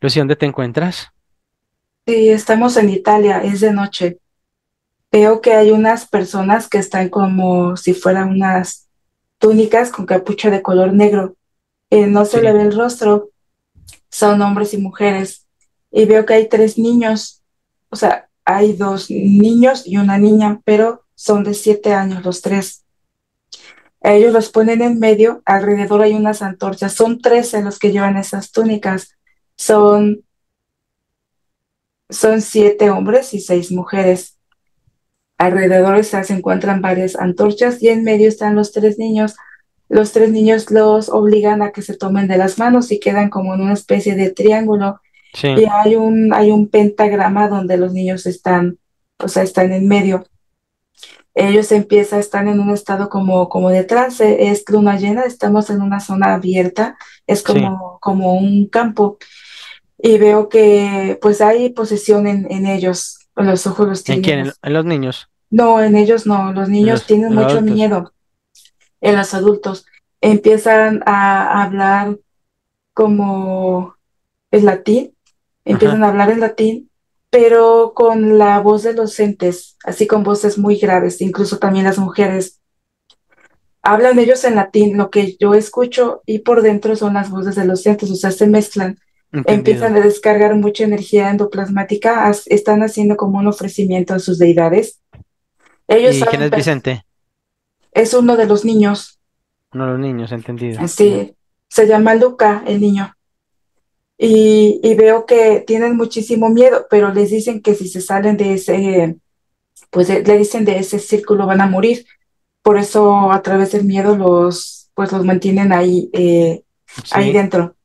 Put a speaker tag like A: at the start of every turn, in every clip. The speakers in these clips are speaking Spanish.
A: Lucy, ¿dónde te encuentras?
B: Sí, estamos en Italia, es de noche. Veo que hay unas personas que están como si fueran unas túnicas con capucha de color negro. Eh, no se le ve el rostro, son hombres y mujeres. Y veo que hay tres niños, o sea, hay dos niños y una niña, pero son de siete años los tres. A ellos los ponen en medio, alrededor hay unas antorchas, son trece los que llevan esas túnicas. Son, son siete hombres y seis mujeres. Alrededor se se encuentran varias antorchas y en medio están los tres niños. Los tres niños los obligan a que se tomen de las manos y quedan como en una especie de triángulo.
A: sí,
B: Y hay un, hay un pentagrama donde los niños están, o sea, están en medio. Ellos empiezan, están en un estado como, como de trance, es luna llena, estamos en una zona abierta, es
A: sí.
B: como, como un campo. Y veo que pues hay posesión en, en ellos, los ojos los
A: ¿En
B: tienen.
A: quién? ¿En, en los niños?
B: No, en ellos no, los
A: ¿En
B: niños
A: los,
B: tienen
A: en los
B: mucho
A: adultos?
B: miedo, en los adultos empiezan a hablar como el latín, empiezan
A: Ajá,
B: a hablar en latín, pero con la voz de los entes, así con voces muy graves, incluso también las mujeres. Hablan ellos en latín, lo que yo escucho, y por dentro son las voces de los entes, o sea, se mezclan, empiezan a descargar mucha energía endoplasmática, as- están haciendo como un ofrecimiento a sus deidades. Ellos
A: ¿Y quién es Vicente?
B: es uno de los niños,
A: Uno de los niños, entendido.
B: Así, se llama Luca, el niño. Y, y veo que tienen muchísimo miedo, pero les dicen que si se salen de ese, pues le dicen de ese círculo van a morir. Por eso a través del miedo los, pues los mantienen ahí, eh, ahí
A: Sí,
B: dentro.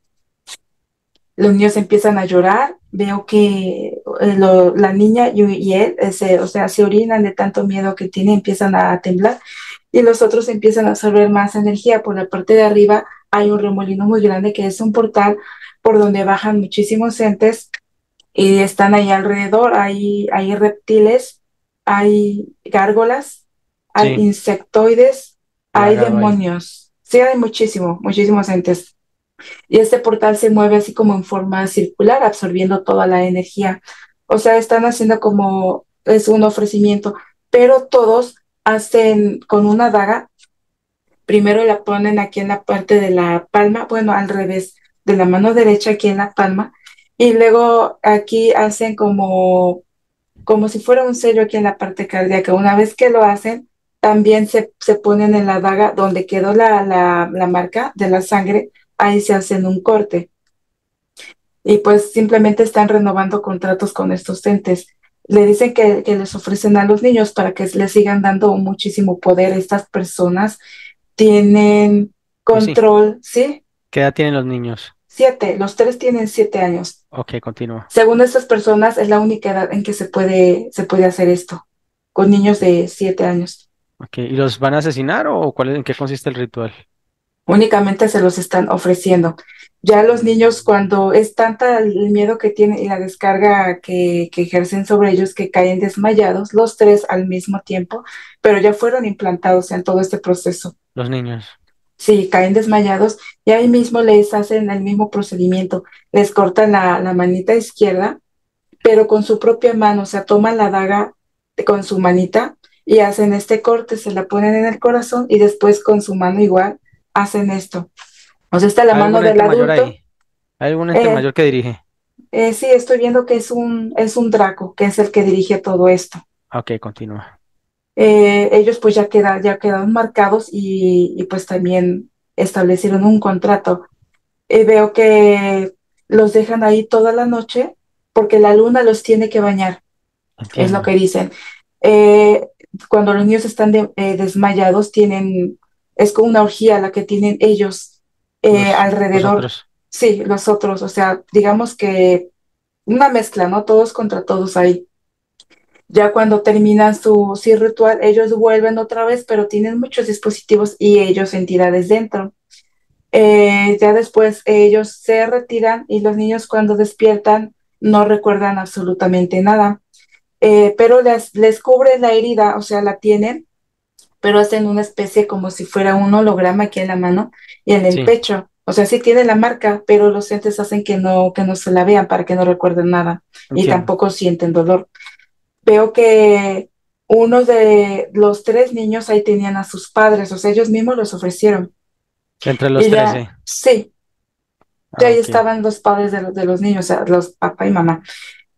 B: Los niños empiezan a llorar, veo que eh, lo- la niña y, y él, eh, se, o sea, se orinan de tanto miedo que tienen, empiezan a temblar y los otros empiezan a absorber más energía. Por la parte de arriba hay un remolino muy grande que es un portal por donde bajan muchísimos entes y están ahí alrededor. Hay, hay reptiles, hay gárgolas, hay
A: sí,
B: insectoides, hay demonios. Sí, hay muchísimo, muchísimos entes. Y este portal se mueve así como en forma circular, absorbiendo toda la energía. O sea, están haciendo como es un ofrecimiento, pero todos hacen con una daga Primero la ponen aquí en la parte de la palma, bueno, al revés, de la mano derecha aquí en la palma, y luego aquí hacen como, como si fuera un sello aquí en la parte cardíaca. Una vez que lo hacen, también se, se ponen en la daga donde quedó la, la, la marca de la sangre, ahí se hacen un corte. Y pues simplemente están renovando contratos con estos entes. Le dicen que, que les ofrecen a los niños para que les sigan dando muchísimo poder. Estas personas tienen
A: Lucy,
B: control, ¿sí?
A: ¿qué edad tienen los niños?
B: Siete, los tres tienen siete años.
A: Ok, continúa.
B: Según estas personas, es la única edad en que se puede, se puede hacer esto, con niños de siete años.
A: Ok, ¿y los van a asesinar o cuál es, en qué consiste el ritual?
B: Únicamente se los están ofreciendo. Ya los niños, cuando es tanta el miedo que tienen y la descarga que, que ejercen sobre ellos, que caen desmayados, los tres al mismo tiempo, pero ya fueron implantados en todo este proceso.
A: Los niños.
B: Sí, caen desmayados y ahí mismo les hacen el mismo procedimiento. Les cortan la, la manita izquierda, pero con su propia mano, o sea, toman la daga con su manita y hacen este corte, se la ponen en el corazón y después con su mano igual hacen esto. O sea, está la
A: ¿Hay
B: mano del
A: mayor
B: adulto.
A: ahí? ¿Hay algún
B: Eh,
A: mayor que dirige?
B: eh, sí, estoy viendo que es un, es un Draco, que es el que dirige todo esto.
A: Ok, continúa.
B: eh, ellos pues ya, queda, ya quedaron marcados y, y, pues también establecieron un contrato. Veo que los dejan ahí toda la noche porque la luna los tiene que bañar, es lo que dicen. Cuando los niños están de- desmayados, tienen, es como una orgía la que tienen ellos eh,
A: Los,
B: alrededor, sí, los otros, o sea, digamos que una mezcla, ¿no? Todos contra todos ahí. Ya cuando terminan su, ritual, ellos vuelven otra vez, pero tienen muchos dispositivos y ellos entidades dentro. Eh, ya después ellos se retiran y los niños cuando despiertan no recuerdan absolutamente nada, Eh, pero les, les cubre la herida, o sea, la tienen, pero hacen una especie como si fuera un holograma aquí en la mano y en el
A: Sí,
B: pecho. O sea, sí tiene la marca, pero los entes hacen que no, que no se la vean para que no recuerden nada y tampoco sienten dolor. Veo que uno de los tres niños ahí tenían a sus padres, o sea, ellos mismos los ofrecieron.
A: Entre los
B: Y ya,
A: trece.
B: sí, ya
A: Ah,
B: ahí estaban los padres de los, de los niños, o sea, los papá y mamá.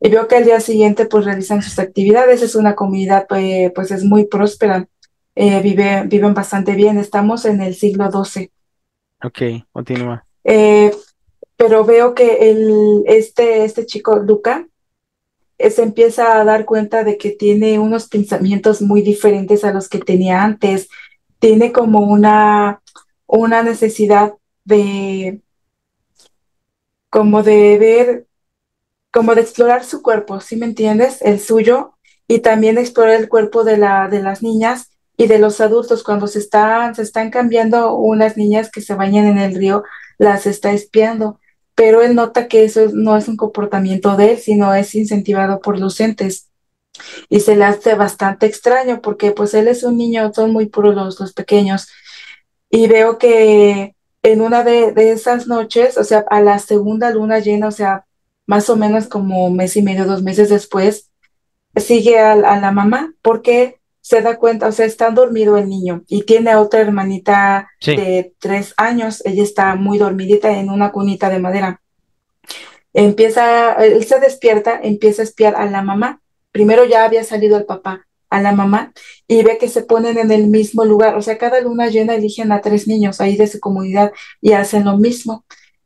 B: Y veo que al día siguiente pues realizan sus actividades, es una comunidad pues, pues es muy próspera, eh, vive, viven bastante bien, estamos en el siglo XII.
A: Ok, continúa.
B: Eh, pero veo que el, este, este chico, Luca, eh, se empieza a dar cuenta de que tiene unos pensamientos muy diferentes a los que tenía antes. Tiene como una, una necesidad de, como de ver, como de explorar su cuerpo, ¿sí me entiendes? El suyo, y también explorar el cuerpo de la, de las niñas y de los adultos. Cuando se están, se están cambiando unas niñas que se bañan en el río, las está espiando pero él nota que eso no es un comportamiento de él, sino es incentivado por los entes. Y se le hace bastante extraño porque pues él es un niño, son muy puros los, los pequeños. Y veo que en una de, de esas noches, o sea, a la segunda luna llena, o sea, más o menos como mes y medio, dos meses después, sigue a la mamá porque se da cuenta, o sea, está dormido el niño y tiene a otra hermanita
A: Sí,
B: de tres años, ella está muy dormidita en una cunita de madera. Empieza, él se despierta, empieza a espiar a la mamá. Primero ya había salido el papá, a la mamá, y ve que se ponen en el mismo lugar. O sea, cada luna llena eligen a tres niños ahí de su comunidad y hacen lo mismo.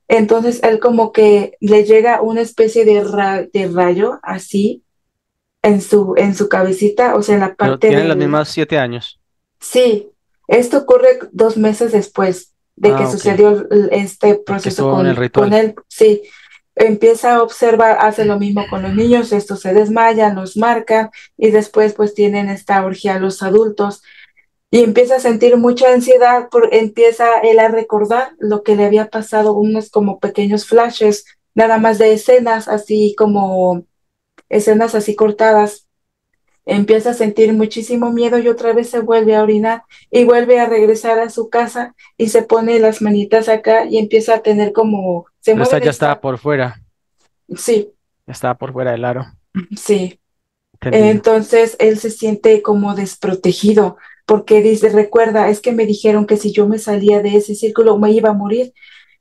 B: Entonces él como que le llega una especie de, ra- de rayo así en su, en su cabecita, o sea, en la
A: pero
B: parte
A: tienen los mismos siete años.
B: Sí, esto ocurre dos meses después de que
A: Ah,
B: sucedió el- este
A: El
B: proceso
A: el
B: con,
A: ritual.
B: con él. Sí, empieza a observar, hace lo mismo con los niños, estos se desmayan, los marcan y después pues tienen esta orgía los adultos y empieza a sentir mucha ansiedad, por, empieza él a recordar lo que le había pasado, unos como pequeños flashes, nada más de escenas así como escenas así cortadas empieza a sentir muchísimo miedo y otra vez se vuelve a orinar y vuelve a regresar a su casa y se pone las manitas acá y empieza a tener como, se
A: Pero esta ya estaba
B: esta,
A: por fuera,
B: sí,
A: ya estaba por fuera del aro.
B: sí.
A: Entendido.
B: Entonces él se siente como desprotegido porque dice, recuerda, es que me dijeron que si yo me salía de ese círculo me iba a morir.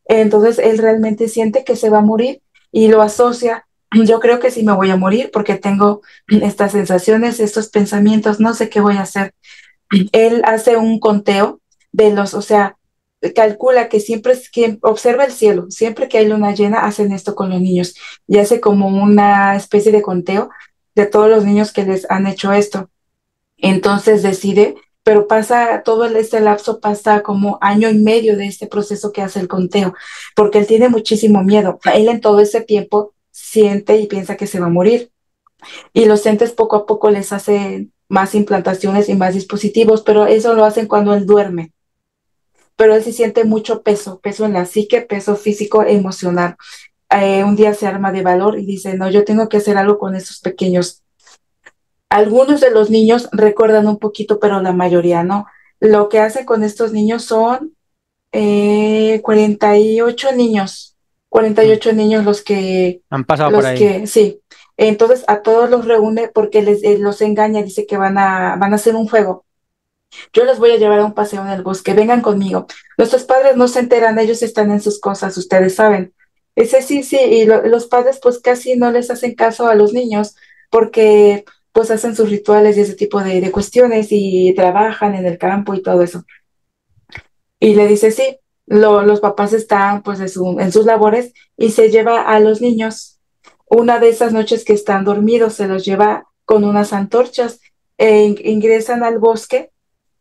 B: Entonces él realmente siente que se va a morir y lo asocia. Yo creo que sí me voy a morir porque tengo estas sensaciones, estos pensamientos, no sé qué voy a hacer. Él hace un conteo de los, o sea, calcula que siempre es que observa el cielo, siempre que hay luna llena hacen esto con los niños y hace como una especie de conteo de todos los niños que les han hecho esto. Entonces decide, pero pasa todo este lapso, pasa como año y medio de este proceso que hace el conteo, porque él tiene muchísimo miedo. Él en todo ese tiempo siente y piensa que se va a morir. Y los entes poco a poco les hacen más implantaciones y más dispositivos, pero eso lo hacen cuando él duerme. Pero él sí siente mucho peso, peso en la psique, peso físico, emocional. Eh, un día se arma de valor y dice, no, yo tengo que hacer algo con esos pequeños. Algunos de los niños recuerdan un poquito, pero la mayoría no. Lo que hace con estos niños son eh, 48 niños. 48 niños los que,
A: Han pasado por
B: los
A: ahí.
B: que, sí. Entonces a todos los reúne porque les, eh, los engaña, dice que van a, van a hacer un juego. Yo los voy a llevar a un paseo en el bosque, vengan conmigo. Nuestros padres no se enteran, ellos están en sus cosas, ustedes saben. Ese sí, sí, y lo- los padres pues casi no les hacen caso a los niños porque pues hacen sus rituales y ese tipo de, de cuestiones y trabajan en el campo y todo eso. Y le dice, sí, lo- los papás están pues en, su- en sus labores y se lleva a los niños. Una de esas noches que están dormidos se los lleva con unas antorchas e in- ingresan al bosque,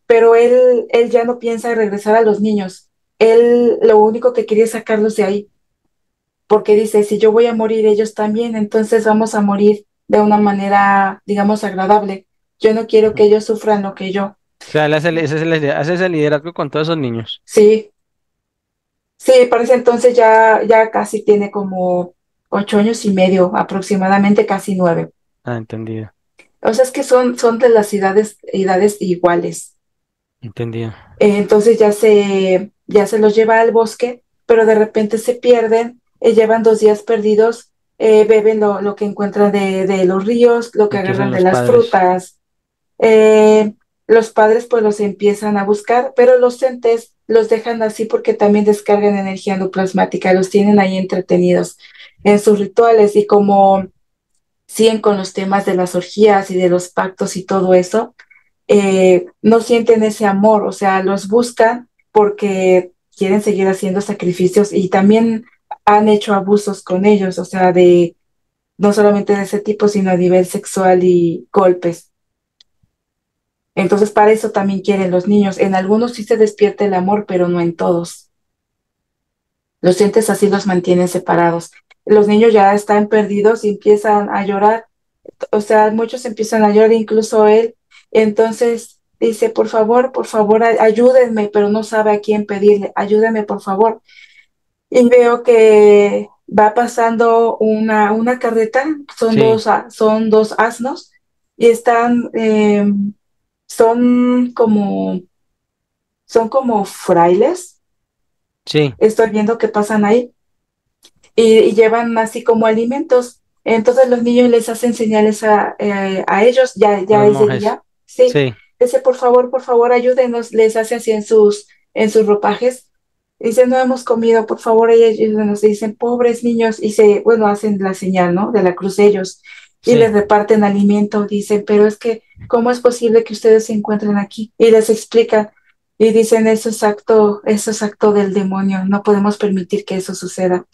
B: pero él, él ya no piensa en regresar a los niños. Él lo único que quería es sacarlos de ahí, porque dice, si yo voy a morir, ellos también, entonces vamos a morir de una manera, digamos, agradable. Yo no quiero que ellos sufran lo que yo.
A: O sea, él hace ese liderazgo con todos esos niños.
B: Sí, sí, para ese entonces ya, ya casi tiene como ocho años y medio, aproximadamente casi nueve.
A: Ah, entendido,
B: O sea, es que son, son de las edades, edades iguales.
A: entendido.
B: Eh, Entonces ya se, ya se los lleva al bosque pero de repente se pierden, eh, llevan dos días perdidos, eh, beben lo, lo, que encuentran de, de, los ríos, lo que agarran de las padres. frutas. Los padres pues los empiezan a buscar, pero los entes los dejan así porque también descargan energía endoplasmática, los tienen ahí entretenidos en sus rituales y como siguen con los temas de las orgías y de los pactos y todo eso, eh, no sienten ese amor, o sea, los buscan porque quieren seguir haciendo sacrificios y también han hecho abusos con ellos, o sea, de no solamente de ese tipo, sino a nivel sexual y golpes. Entonces, para eso también quieren los niños. En algunos sí se despierta el amor, pero no en todos. Los entes así los mantienen separados. Los niños ya están perdidos y empiezan a llorar. O sea, muchos empiezan a llorar, incluso él. Entonces dice, por favor, por favor, ayúdenme, pero no sabe a quién pedirle. Ayúdenme, por favor. Y veo que va pasando una, una carreta, son, sí. dos, son dos asnos, y están eh, son como, son como frailes.
A: Sí.
B: Estoy viendo que pasan ahí y, y, llevan así como alimentos. Entonces los niños les hacen señales a, eh, a ellos, ya, ya es de día. Sí.
A: sí.
B: Dice, por favor, por favor, ayúdenos. Les hace así en sus, en sus ropajes. Dice, no hemos comido, por favor, ellos nos dicen, pobres niños, y se, bueno, hacen la señal, ¿no? De la cruz ellos y les reparten alimento, dicen, pero es que, ¿cómo es posible que ustedes se encuentren aquí? Y les explican y dicen, eso es acto, eso es acto del demonio, no podemos permitir que eso suceda.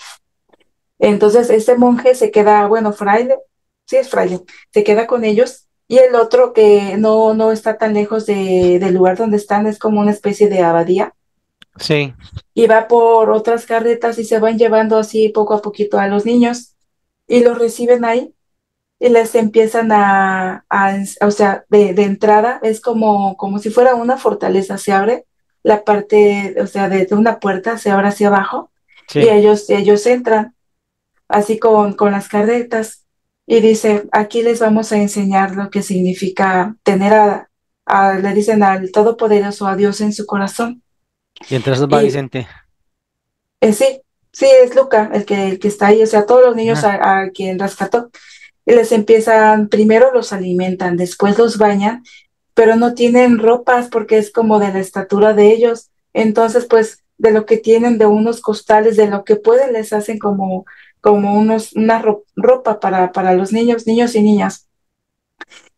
B: Entonces, este monje se queda, bueno, fraile, sí es fraile, se queda con ellos y el otro que no, no está tan lejos de, del lugar donde están, es como una especie de abadía.
A: Sí.
B: Y va por otras carretas y se van llevando así poco a poquito a los niños y los reciben ahí y les empiezan a, a o sea, de, de, entrada es como, como si fuera una fortaleza, se abre la parte, o sea, de, de una puerta, se abre hacia abajo
A: sí.
B: y ellos, ellos entran así con, con las carretas y dice, aquí les vamos a enseñar lo que significa tener a, a le dicen al Todopoderoso, a Dios en su corazón.
A: Y esos va y, Vicente.
B: Eh, sí, sí, es Luca el que, el que está ahí, o sea, todos los niños ah. a, a quien rescató les empiezan, primero los alimentan, después los bañan, pero no tienen ropas porque es como de la estatura de ellos. Entonces, pues de lo que tienen, de unos costales, de lo que pueden, les hacen como, como unos, una ropa para, para los niños, niños y niñas.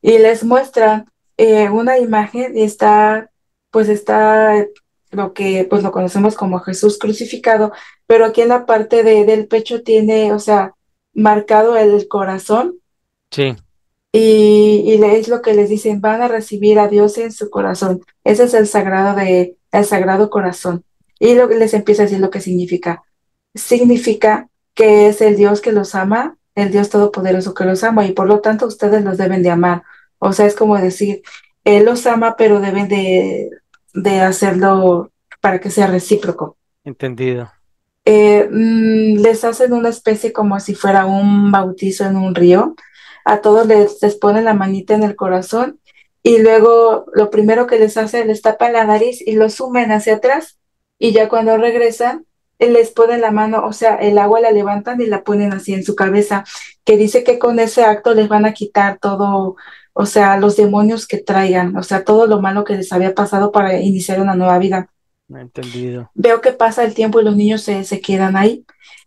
B: Y les muestran eh, una imagen y está, pues está lo que pues lo conocemos como Jesús crucificado, pero aquí en la parte de, del pecho tiene, o sea, marcado el corazón.
A: Sí.
B: Y, y es lo que les dicen, van a recibir a Dios en su corazón. Ese es el sagrado de, el sagrado corazón. Y lo que les empieza a decir lo que significa. Significa que es el Dios que los ama, el Dios todopoderoso que los ama, y por lo tanto ustedes los deben de amar. O sea, es como decir, Él los ama, pero deben de, de hacerlo para que sea recíproco.
A: Entendido
B: eh, mmm, les hacen una especie como si fuera un bautizo en un río. A todos les, ponen la manita en el corazón y luego lo primero que les hace les tapa la nariz y los sumen hacia atrás y ya cuando regresan les ponen la mano, o sea, el agua la levantan y la ponen así en su cabeza, que dice que con ese acto les van a quitar todo, o sea, los demonios que traigan, o sea, todo lo malo que les había pasado para iniciar una nueva vida.
A: Entendido.
B: Veo que pasa el tiempo y los niños se, se quedan ahí,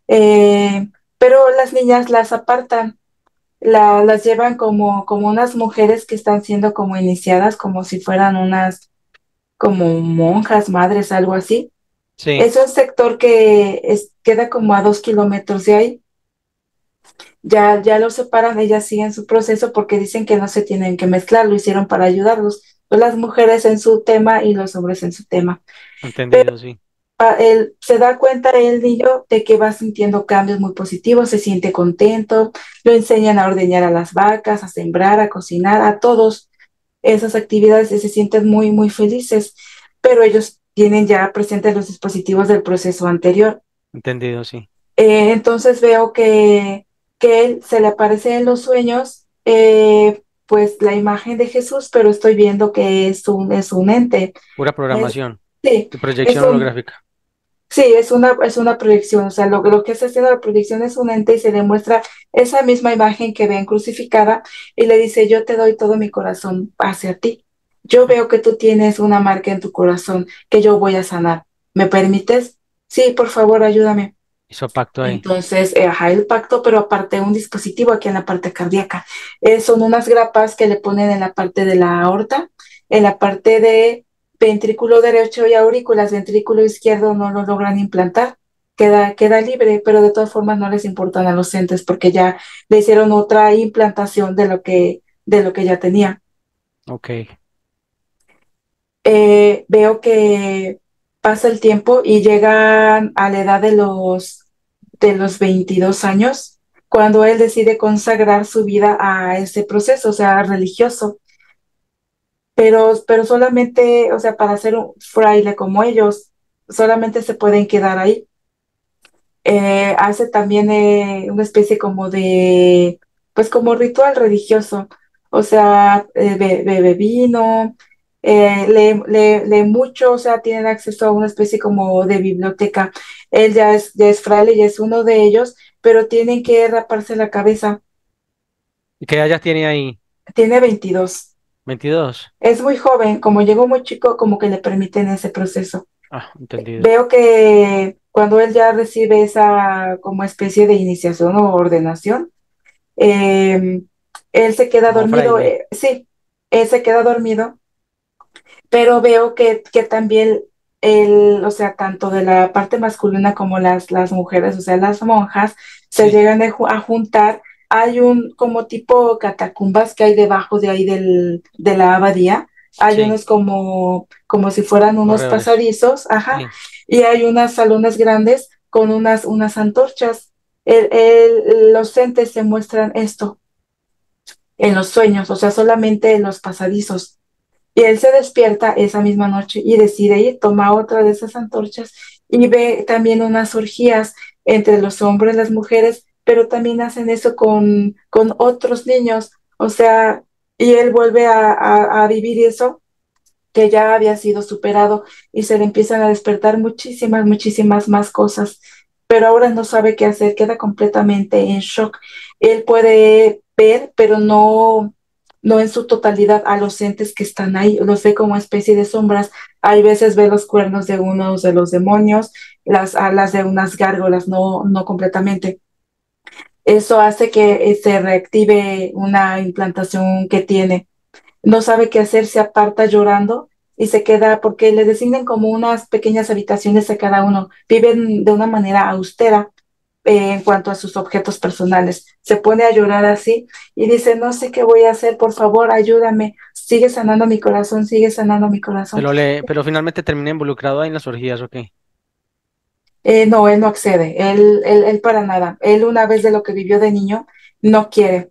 B: eh, pero las niñas las apartan, la, las llevan como, como unas mujeres que están siendo como iniciadas, como si fueran unas, como monjas, madres, algo así.
A: Sí.
B: Es un sector que es, queda como a dos kilómetros de ahí. Ya, ya lo separan, ellas siguen su proceso porque dicen que no se tienen que mezclar, lo hicieron para ayudarlos las mujeres en su tema y los hombres en su tema.
A: Entendido, Pero, sí.
B: Él, se da cuenta el niño de que va sintiendo cambios muy positivos, se siente contento, lo enseñan a ordeñar a las vacas, a sembrar, a cocinar, a todos esas actividades y se sienten muy, muy felices, pero ellos tienen ya presentes los dispositivos del proceso anterior.
A: Entendido, sí.
B: Eh, entonces veo que, que él se le aparece en los sueños, eh, pues la imagen de Jesús, pero estoy viendo que es un, es un ente.
A: Pura programación.
B: Es, sí.
A: De proyección
B: un,
A: holográfica.
B: Sí, es una, es una proyección, o sea, lo, lo que está haciendo la proyección es un ente y se demuestra esa misma imagen que ven crucificada y le dice, yo te doy todo mi corazón hacia ti. Yo veo que tú tienes una marca en tu corazón que yo voy a sanar. ¿Me permites? Sí, por favor, ayúdame.
A: Hizo pacto ahí.
B: Entonces, eh, ajá, el pacto, pero aparte un dispositivo aquí en la parte cardíaca. Eh, son unas grapas que le ponen en la parte de la aorta, en la parte de ventrículo derecho y aurículas, ventrículo izquierdo no lo logran implantar. Queda, queda libre, pero de todas formas no les importan a los entes porque ya le hicieron otra implantación de lo que, de lo que ya tenía.
A: Ok.
B: Eh, veo que pasa el tiempo y llegan a la edad de los, de los 22 años, cuando él decide consagrar su vida a ese proceso, o sea, religioso. Pero, pero solamente, o sea, para ser un fraile como ellos, solamente se pueden quedar ahí. Eh, hace también eh, una especie como de, pues como ritual religioso, o sea, eh, bebe vino, eh, lee, lee, lee, mucho, o sea, tienen acceso a una especie como de biblioteca. Él ya es, ya es fraile y es uno de ellos, pero tienen que raparse la cabeza.
A: ¿Y qué edad tiene ahí?
B: Tiene 22.
A: 22.
B: Es muy joven, como llegó muy chico, como que le permiten ese proceso.
A: Ah, entendido.
B: Veo que cuando él ya recibe esa como especie de iniciación o ordenación, eh, él se queda
A: Como
B: dormido, eh, sí, él se queda dormido pero veo que, que también el, o sea, tanto de la parte masculina como las, las mujeres, o sea, las monjas, se
A: Sí,
B: llegan a, ju- a juntar. Hay un como tipo catacumbas que hay debajo de ahí del, de la abadía. Hay
A: sí,
B: unos como, como si fueran unos pasadizos, ajá,
A: Sí.
B: y hay unas salones grandes con unas, unas antorchas. El, el- los entes se muestran esto en los sueños, o sea, solamente en los pasadizos. Y él se despierta esa misma noche y decide ir, toma otra de esas antorchas y ve también unas orgías entre los hombres las mujeres, pero también hacen eso con, con otros niños. O sea, y él vuelve a, a, a vivir eso que ya había sido superado y se le empiezan a despertar muchísimas, muchísimas más cosas, pero ahora no sabe qué hacer, queda completamente en shock. Él puede ver, pero no, no en su totalidad a los entes que están ahí, los ve como especie de sombras. Hay veces ve los cuernos de unos de los demonios, las alas de unas gárgolas, no, no completamente. Eso hace que eh, se reactive una implantación que tiene no sabe qué hacer, se aparta llorando y se queda porque le designan como unas pequeñas habitaciones a cada uno. Viven de una manera austera eh, en cuanto a sus objetos personales. Se pone a llorar así y dice, no sé qué voy a hacer, por favor, ayúdame. Sigue sanando mi corazón, sigue sanando mi corazón.
A: Pero le, pero finalmente termina involucrado ahí en las orgías, ¿o qué?
B: Eh, no, él no accede, él, él, él para nada. Él una vez de lo que vivió de niño, no quiere.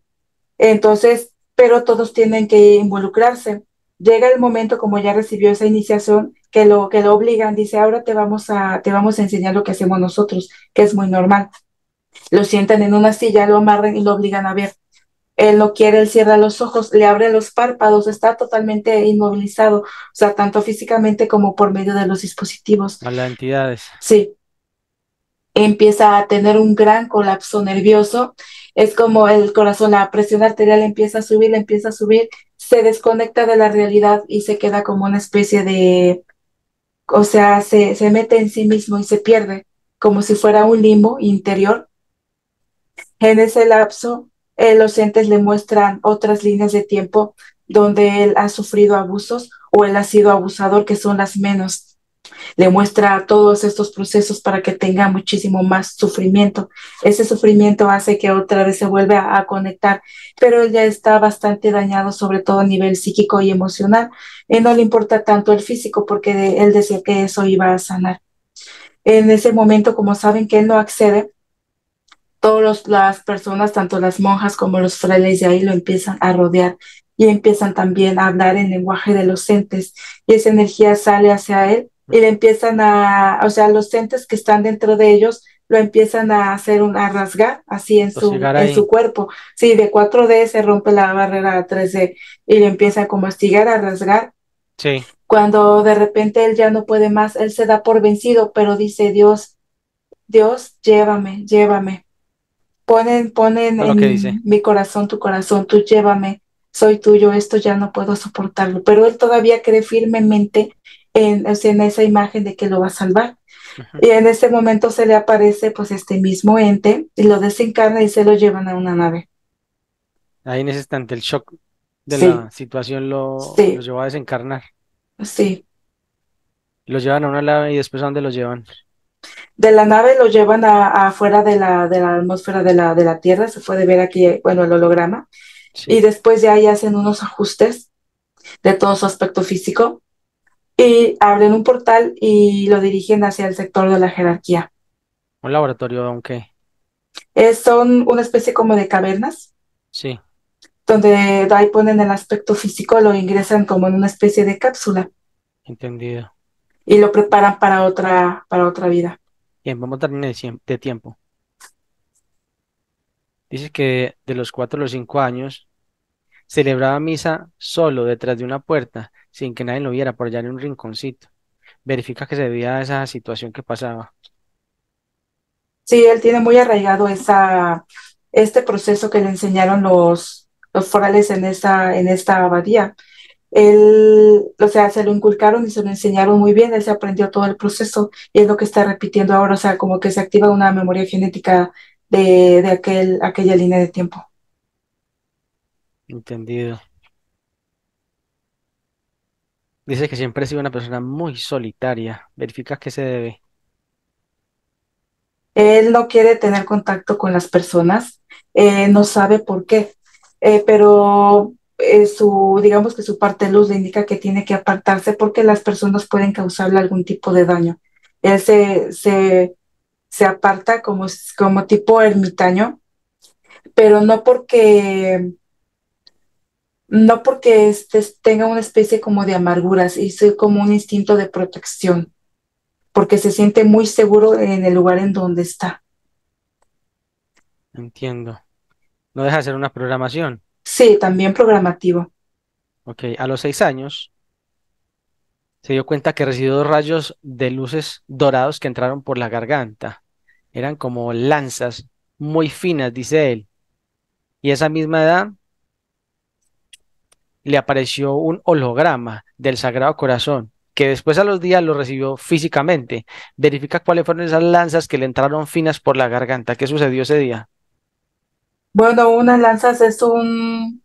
B: Entonces, pero todos tienen que involucrarse. Llega el momento, como ya recibió esa iniciación, que lo, que lo obligan, dice, ahora te vamos a, te vamos a enseñar lo que hacemos nosotros, que es muy normal. Lo sientan en una silla, lo amarran y lo obligan a ver. Él no quiere, él cierra los ojos, le abre los párpados, está totalmente inmovilizado, o sea, tanto físicamente como por medio de los dispositivos.
A: A las entidades.
B: Sí, empieza a tener un gran colapso nervioso. Es como el corazón, la presión arterial empieza a subir, empieza a subir, se desconecta de la realidad y se queda como una especie de, o sea, se, se mete en sí mismo y se pierde, como si fuera un limbo interior. En ese lapso, eh, los entes le muestran otras líneas de tiempo donde él ha sufrido abusos o él ha sido abusador, que son las menos le muestra todos estos procesos para que tenga muchísimo más sufrimiento. Ese sufrimiento hace que otra vez se vuelva a, conectar, pero él ya está bastante dañado, sobre todo a nivel psíquico y emocional. Él no le importa tanto el físico porque él decía que eso iba a sanar. En ese momento, como saben que él no accede, todas las personas, tanto las monjas como los frailes de ahí, lo empiezan a rodear y empiezan también a hablar en lenguaje de los entes y esa energía sale hacia él y le empiezan a, o sea, los entes que están dentro de ellos lo empiezan a hacer un, a rasgar así en su, en su cuerpo. Sí, de 4D se rompe la barrera a 3D y le empieza como a estigar, a rasgar
A: Sí.
B: Cuando de repente él ya no puede más, él se da por vencido, pero dice Dios, Dios, llévame, llévame. Ponen, ponen
A: lo que dice.
B: en mi corazón tu corazón, tú llévame, soy tuyo, esto ya no puedo soportarlo. Pero él todavía cree firmemente en, o sea, en esa imagen de que lo va a salvar. Y en ese momento se le aparece pues este mismo ente y lo desencarna y se lo llevan a una nave.
A: Ahí en ese instante el shock de
B: Sí,
A: la situación lo, lo
B: sí,
A: llevó a desencarnar.
B: sí.
A: Lo llevan a una nave y después ¿a dónde lo llevan?
B: De la nave lo llevan afuera de la, de la atmósfera de la, de la Tierra, se puede ver aquí, bueno, el holograma, y después de ahí hacen unos ajustes de todo su aspecto físico y abren un portal y lo dirigen hacia el sector de la jerarquía.
A: un laboratorio, aunque
B: Es, son una especie como de cavernas,
A: sí,
B: donde de ahí ponen el aspecto físico, lo ingresan como en una especie de cápsula
A: entendido.
B: y lo preparan para otra, para otra vida.
A: Bien, vamos a darle de tiempo. Dice que de los cuatro a los cinco años celebraba misa solo detrás de una puerta, sin que nadie lo viera, por allá en un rinconcito. Verifica que se debía a esa situación que pasaba.
B: Sí, él tiene muy arraigado esa, este proceso que le enseñaron los, los forales en esta, en esta abadía. Él, o sea, se lo inculcaron y se lo enseñaron muy bien, él se aprendió todo el proceso y es lo que está repitiendo ahora, o sea, como que se activa una memoria genética de, de aquel, aquella línea de tiempo.
A: Entendido. Dice que siempre ha sido una persona muy solitaria. Verifica a qué se debe.
B: Él no quiere tener contacto con las personas, eh, no sabe por qué, eh, pero eh, su, digamos que su parte luz le indica que tiene que apartarse porque las personas pueden causarle algún tipo de daño. Él se, se, se aparta como, como tipo ermitaño, pero no porque, no porque este, tenga una especie como de amarguras, y como un instinto de protección, porque se siente muy seguro en el lugar en donde está.
A: Entiendo. No deja de ser una programación.
B: Sí, también programativo.
A: Ok, a los seis años se dio cuenta que recibió dos rayos de luces dorados que entraron por la garganta. Eran como lanzas muy finas, dice él. Y a esa misma edad le apareció un holograma del Sagrado Corazón, que después a los días lo recibió físicamente. Verifica cuáles fueron esas lanzas que le entraron finas por la garganta. ¿Qué sucedió ese día?
B: Bueno, unas lanzas es un,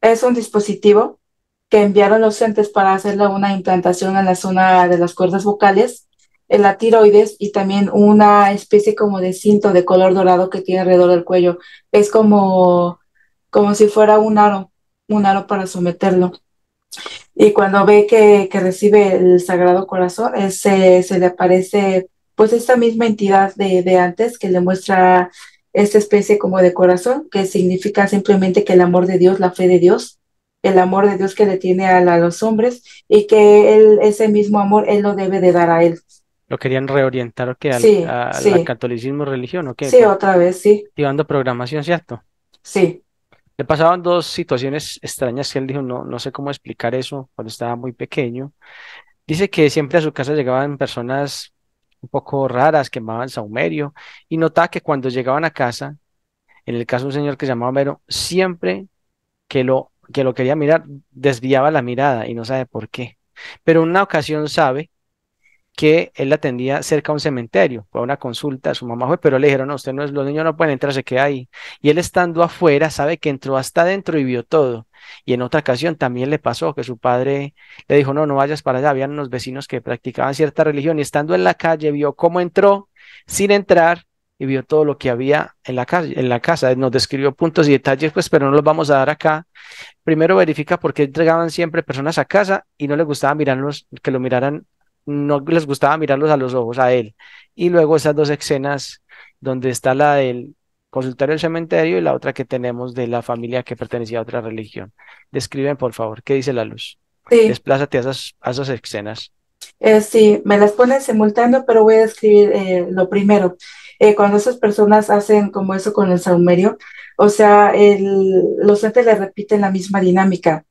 B: es un dispositivo que enviaron los entes para hacerle una implantación en la zona de las cuerdas vocales, en la tiroides y también una especie como de cinto de color dorado que tiene alrededor del cuello. Es como, como si fuera un aro, un aro para someterlo. Y cuando ve que, que recibe el Sagrado Corazón, se, se le aparece pues esta misma entidad de, de antes que le muestra esta especie como de corazón, que significa simplemente que el amor de Dios, la fe de Dios, el amor de Dios que le tiene a, a los hombres y que él, ese mismo amor, él lo debe de dar a él.
A: ¿Lo querían reorientar o qué? ¿Al,
B: Sí,
A: al
B: sí,
A: catolicismo religión o qué?
B: sí, otra vez, sí,
A: activando programación, ¿cierto?
B: sí.
A: Le pasaban dos situaciones extrañas que él dijo, no, no sé cómo explicar eso cuando estaba muy pequeño. Dice que siempre a su casa llegaban personas un poco raras, quemaban saumerio, y notaba que cuando llegaban a casa, en el caso de un señor que se llamaba Homero, siempre que lo, que lo quería mirar, desviaba la mirada y no sabe por qué. Pero en una ocasión sabe que él atendía cerca a un cementerio, fue a una consulta, su mamá fue, pero le dijeron, no, usted no es, los niños no pueden entrar, se queda ahí. Y él estando afuera, sabe que entró hasta adentro y vio todo. Y en otra ocasión también le pasó que su padre le dijo, no, no vayas para allá, habían unos vecinos que practicaban cierta religión y estando en la calle vio cómo entró sin entrar y vio todo lo que había en la calle, en la casa. Nos describió puntos y detalles, pues, pero no los vamos a dar acá. Primero verifica por qué entregaban siempre personas a casa y no les gustaba mirarlos, que lo miraran no les gustaba mirarlos a los ojos a él. Y luego esas dos escenas donde está la del consultorio del cementerio y la otra que tenemos de la familia que pertenecía a otra religión. Describen, por favor, qué dice la luz.
B: Sí,
A: Desplázate a esas, a esas escenas.
B: eh, sí, me las ponen simultáneo, pero voy a escribir eh, lo primero. Eh, cuando esas personas hacen como eso con el saumerio, o sea, el, los entes le repiten la misma dinámica.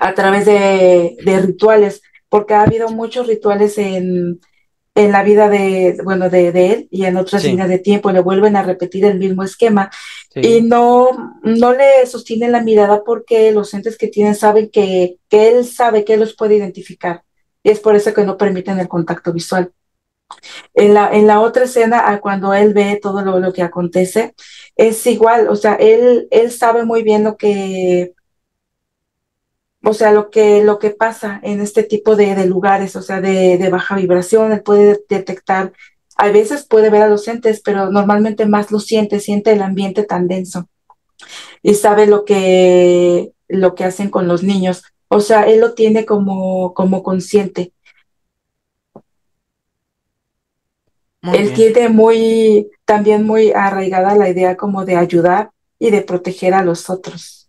B: a través de, de rituales, porque ha habido muchos rituales en, en la vida de, bueno, de, de, él y en otras
A: Sí,
B: líneas de tiempo le vuelven a repetir el mismo esquema y
A: sí,
B: no, no le sostienen la mirada porque los entes que tienen saben que, que él sabe que él los puede identificar y es por eso que no permiten el contacto visual. En la, en la otra escena, a cuando él ve todo lo, lo que acontece, es igual, o sea, él, él sabe muy bien lo que o sea, lo que, lo que pasa en este tipo de, de lugares, o sea, de, de, baja vibración, él puede detectar, a veces puede ver a los entes, pero normalmente más lo siente, siente el ambiente tan denso y sabe lo que, lo que hacen con los niños. O sea, él lo tiene como, como consciente.
A: muy
B: Él
A: bien,
B: tiene muy, también muy arraigada la idea como de ayudar y de proteger a los otros.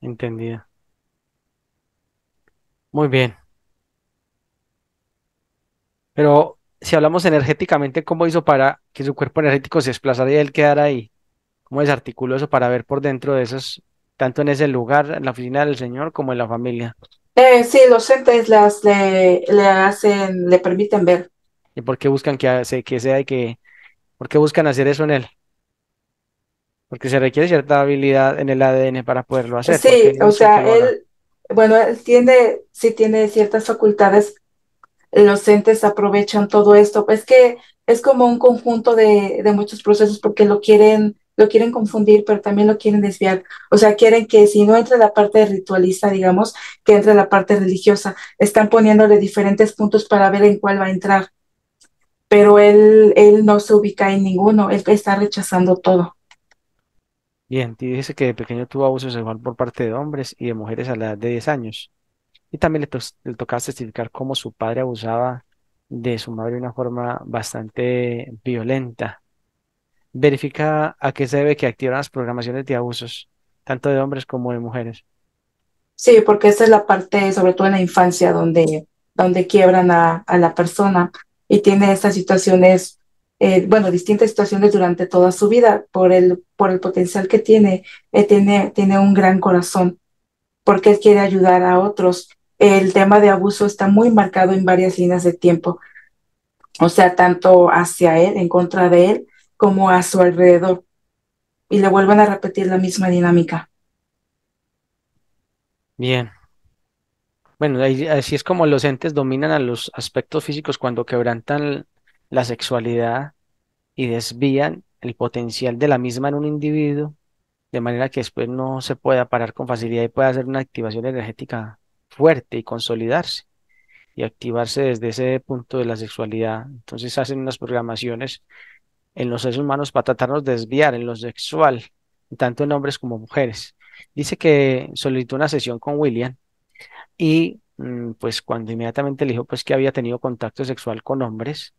A: Entendido. Muy bien. Pero si hablamos energéticamente, ¿cómo hizo para que su cuerpo energético se desplazara y él quedara ahí? ¿Cómo desarticuló eso para ver por dentro de esos, tanto en ese lugar, en la oficina del señor, como en la familia?
B: Eh, sí, los entes las, le, le hacen, le permiten ver.
A: ¿Y por qué buscan que, hace- que sea y que, por qué buscan hacer eso en él? Porque se requiere cierta habilidad en el ADN para poderlo hacer,
B: Sí, o sea, él, bueno, él tiene, sí tiene ciertas facultades, los entes aprovechan todo esto. Es que es como un conjunto de, de muchos procesos porque lo quieren, lo quieren confundir, pero también lo quieren desviar. O sea, quieren que si no entra la parte ritualista, digamos, que entre la parte religiosa. Están poniéndole diferentes puntos para ver en cuál va a entrar, pero él, él no se ubica en ninguno, él está rechazando todo.
A: Bien, y dice que de pequeño tuvo abuso sexual por parte de hombres y de mujeres a la edad de 10 años. Y también le, le tocaba testificar cómo su padre abusaba de su madre de una forma bastante violenta. Verifica a qué se debe que activan las programaciones de abusos, tanto de hombres como de mujeres.
B: Sí, porque esa es la parte, sobre todo en la infancia, donde, donde quiebran a, a la persona y tiene estas situaciones, eh, bueno, distintas situaciones durante toda su vida por el, por el potencial que tiene, eh, tiene, tiene un gran corazón, porque él quiere ayudar a otros. El tema de abuso está muy marcado en varias líneas de tiempo, o sea, tanto hacia él, en contra de él, como a su alrededor, y le vuelven a repetir la misma dinámica.
A: Bien. Bueno, así es como los entes dominan a los aspectos físicos cuando quebrantan la sexualidad y desvían el potencial de la misma en un individuo, de manera que después no se pueda parar con facilidad y pueda hacer una activación energética fuerte y consolidarse y activarse desde ese punto de la sexualidad. Entonces hacen unas programaciones en los seres humanos para tratarnos de desviar en lo sexual, tanto en hombres como mujeres. Dice que solicitó una sesión con William y mm, pues cuando inmediatamente le dijo pues que había tenido contacto sexual con hombres,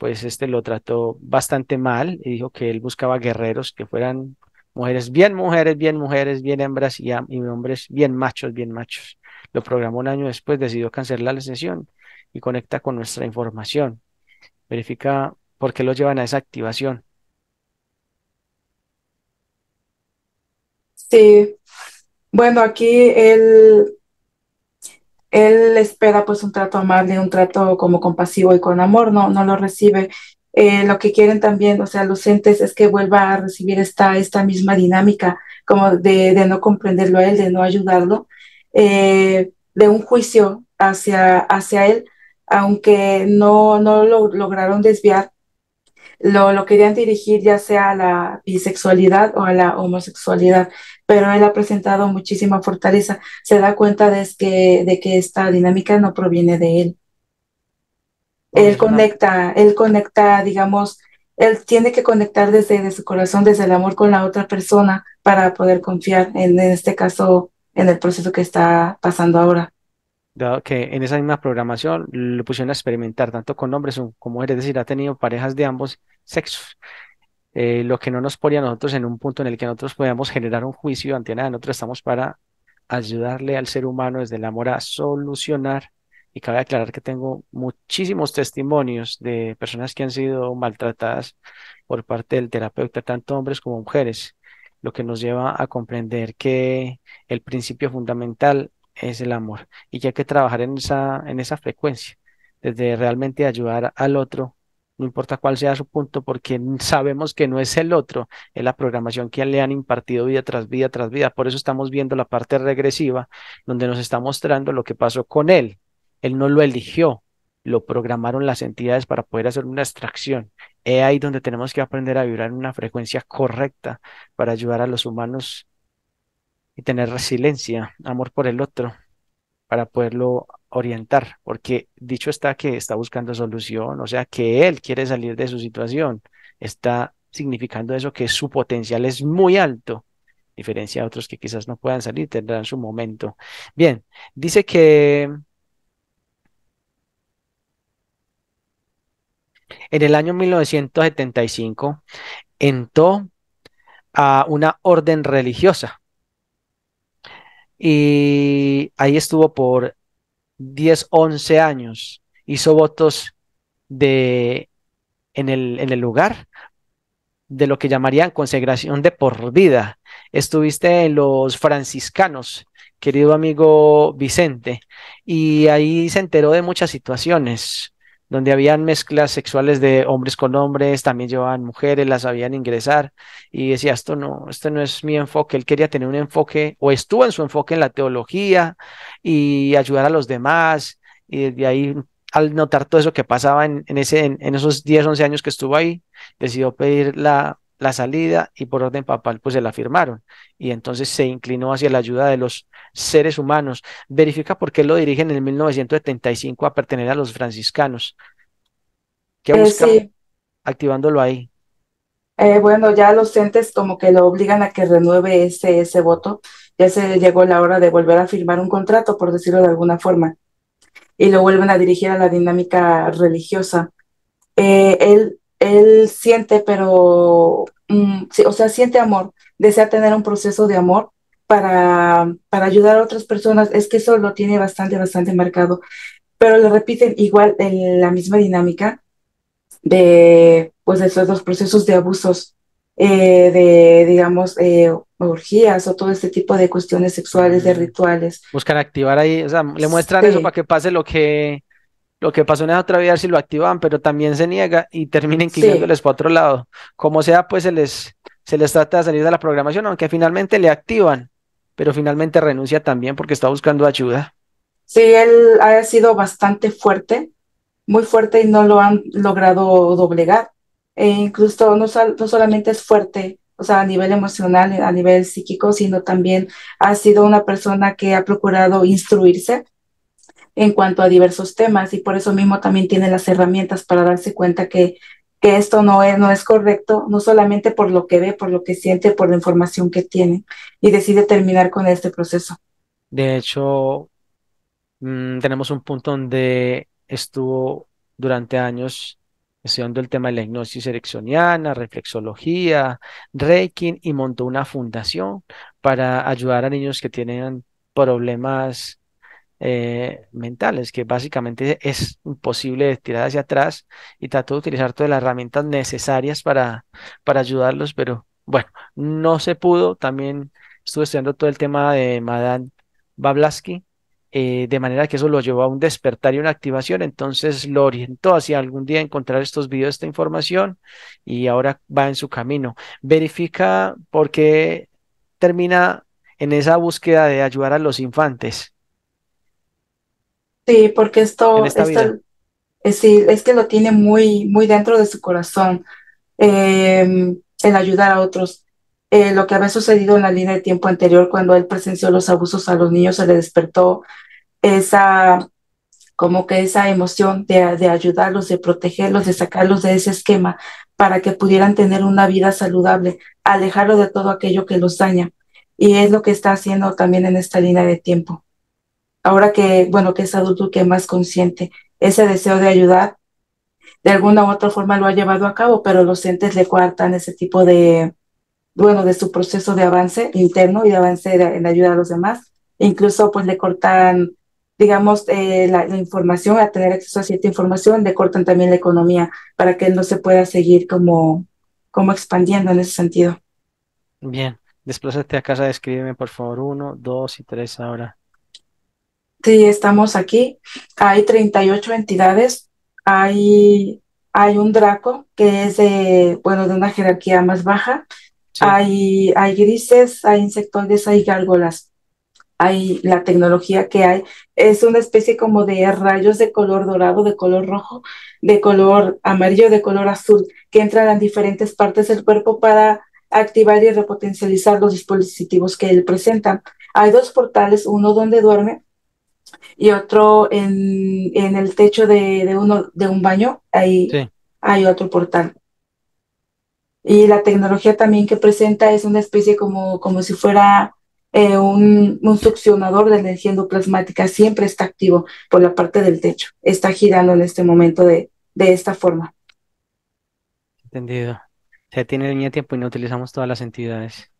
A: pues este lo trató bastante mal y dijo que él buscaba guerreros que fueran mujeres bien mujeres, bien mujeres, bien hembras y, hombres bien machos, bien machos. Lo programó un año después, decidió cancelar la sesión y conecta con nuestra información. Verifica por qué lo llevan a esa activación.
B: Sí, bueno, aquí él él espera pues un trato amable, un trato como compasivo y con amor, no, no lo recibe. Eh, lo que quieren también, o sea, los entes es que vuelva a recibir esta, esta misma dinámica, como de, de no comprenderlo a él, de no ayudarlo, eh, de un juicio hacia, hacia él, aunque no, no lo lograron desviar lo, lo querían dirigir ya sea a la bisexualidad o a la homosexualidad, pero él ha presentado muchísima fortaleza. Se da cuenta de que, de que esta dinámica no proviene de él. Él conecta, él conecta, digamos, él tiene que conectar desde, desde su corazón, desde el amor con la otra persona para poder confiar en, en este caso, en el proceso que está pasando ahora.
A: Dado que en esa misma programación lo pusieron a experimentar tanto con hombres como mujeres, es decir, ha tenido parejas de ambos sexos. eh, lo que no nos ponía a nosotros en un punto en el que nosotros podamos generar un juicio ante nada, nosotros estamos para ayudarle al ser humano desde el amor a solucionar. Y cabe aclarar que tengo muchísimos testimonios de personas que han sido maltratadas por parte del terapeuta, tanto hombres como mujeres. lo que nos lleva a comprender que el principio fundamental es el amor y hay que trabajar en esa, en esa frecuencia, desde realmente ayudar al otro, no importa cuál sea su punto, porque sabemos que no es el otro, es la programación que le han impartido vida tras vida tras vida. Por eso estamos viendo la parte regresiva, donde nos está mostrando lo que pasó con él. Él no lo eligió, lo programaron las entidades para poder hacer una extracción. Es ahí donde tenemos que aprender a vibrar en una frecuencia correcta para ayudar a los humanos y tener resiliencia, amor por el otro, para poderlo orientar, porque dicho está que está buscando solución, o sea, que él quiere salir de su situación, está significando eso que su potencial es muy alto, diferencia a otros que quizás no puedan salir, tendrán su momento. Bien, dice que En el año 1975 entró a una orden religiosa y ahí estuvo por 10, 11 años. Hizo votos de, en, el, en el lugar de lo que llamarían consagración de por vida. Estuviste en los franciscanos, querido amigo Vicente, y ahí se enteró de muchas situaciones donde habían mezclas sexuales de hombres con hombres, también llevaban mujeres, las sabían ingresar. Y decía, esto no, esto no es mi enfoque, él quería tener un enfoque o estuvo en su enfoque en la teología y ayudar a los demás. Y desde ahí al notar todo eso que pasaba en, ese, en, esos 10, 11 años que estuvo ahí, decidió pedir la, la salida y por orden papal pues se la firmaron y entonces se inclinó hacia la ayuda de los seres humanos. Verifica por qué lo dirigen en el 1975 a pertenecer a los franciscanos. ¿Qué
B: Eh,
A: busca
B: sí,
A: activándolo ahí?
B: eh, bueno, ya los entes como que lo obligan a que renueve ese, ese voto. Ya se llegó la hora de volver a firmar un contrato, por decirlo de alguna forma, y lo vuelven a dirigir a la dinámica religiosa. Eh, él, él siente, pero, mm, sí, o sea, siente amor, desea tener un proceso de amor para, para ayudar a otras personas. Es que eso lo tiene bastante, bastante marcado, pero le repiten igual en la misma dinámica de, pues, de esos dos procesos de abusos, eh, de, digamos, eh, orgías o todo este tipo de cuestiones sexuales, de rituales.
A: Buscan activar ahí, o sea, le muestran eso para que pase lo que, lo que pasó en esa otra vida, si lo activan, pero también se niega y termina
B: sí.
A: inclinándoles para otro lado. Como sea, pues se les, se les trata de salir de la programación, aunque finalmente le activan, pero finalmente renuncia también porque está buscando ayuda.
B: Sí, él ha sido bastante fuerte, muy fuerte y no lo han logrado doblegar. E incluso no, no solamente es fuerte, o sea, a nivel emocional, a nivel psíquico, sino también ha sido una persona que ha procurado instruirse en cuanto a diversos temas y por eso mismo también tiene las herramientas para darse cuenta que, que esto no es, no es correcto, no solamente por lo que ve, por lo que siente, por la información que tiene y decide terminar con este proceso.
A: De hecho, mm, tenemos un punto donde estuvo durante años estudiando el tema de la hipnosis ericksoniana, reflexología, Reiki y montó una fundación para ayudar a niños que tienen problemas eh, mentales, que básicamente es imposible tirar hacia atrás y trató de utilizar todas las herramientas necesarias para, para ayudarlos, pero bueno, no se pudo. También estuve estudiando todo el tema de Madame Blavatsky, eh, de manera que eso lo llevó a un despertar y una activación, entonces lo orientó hacia algún día encontrar estos videos, esta información y ahora va en su camino. Verifica por qué termina en esa búsqueda de ayudar a los infantes
B: Sí, porque esto,
A: esta
B: sí, es que lo tiene muy, muy dentro de su corazón, eh, el ayudar a otros. Eh, lo que había sucedido en la línea de tiempo anterior, cuando él presenció los abusos a los niños, se le despertó esa, como que esa emoción de, de ayudarlos, de protegerlos, de sacarlos de ese esquema para que pudieran tener una vida saludable, alejarlo de todo aquello que los daña. Y es lo que está haciendo también en esta línea de tiempo. Ahora que, bueno, que es adulto, que es más consciente, ese deseo de ayudar, de alguna u otra forma lo ha llevado a cabo, pero los entes le coartan ese tipo de, bueno, de su proceso de avance interno y de avance de, en ayuda a los demás. Incluso pues le cortan, digamos, eh, la, información, a tener acceso a cierta información, le cortan también la economía para que él no se pueda seguir como, como expandiendo en ese sentido.
A: Bien. Desplázate a casa, descríbeme por favor uno, dos y tres ahora.
B: Sí, estamos aquí. Hay 38 entidades. Hay, hay un Draco que es de, bueno, de una jerarquía más baja.
A: Sí,
B: Hay, hay grises, hay insectoides, hay gárgolas. Hay la tecnología que hay. Es una especie como de rayos de color dorado, de color rojo, de color amarillo, de color azul, que entran en diferentes partes del cuerpo para activar y repotencializar los dispositivos que él presenta. Hay dos portales, uno donde duerme y otro en, en el techo de, de uno, de un baño, ahí
A: sí,
B: hay otro portal. Y la tecnología también que presenta es una especie como, como si fuera eh, un, un succionador de energía endoplasmática, siempre está activo por la parte del techo, está girando en este momento de, de esta forma.
A: entendido. Se tiene línea de tiempo y no utilizamos todas las entidades.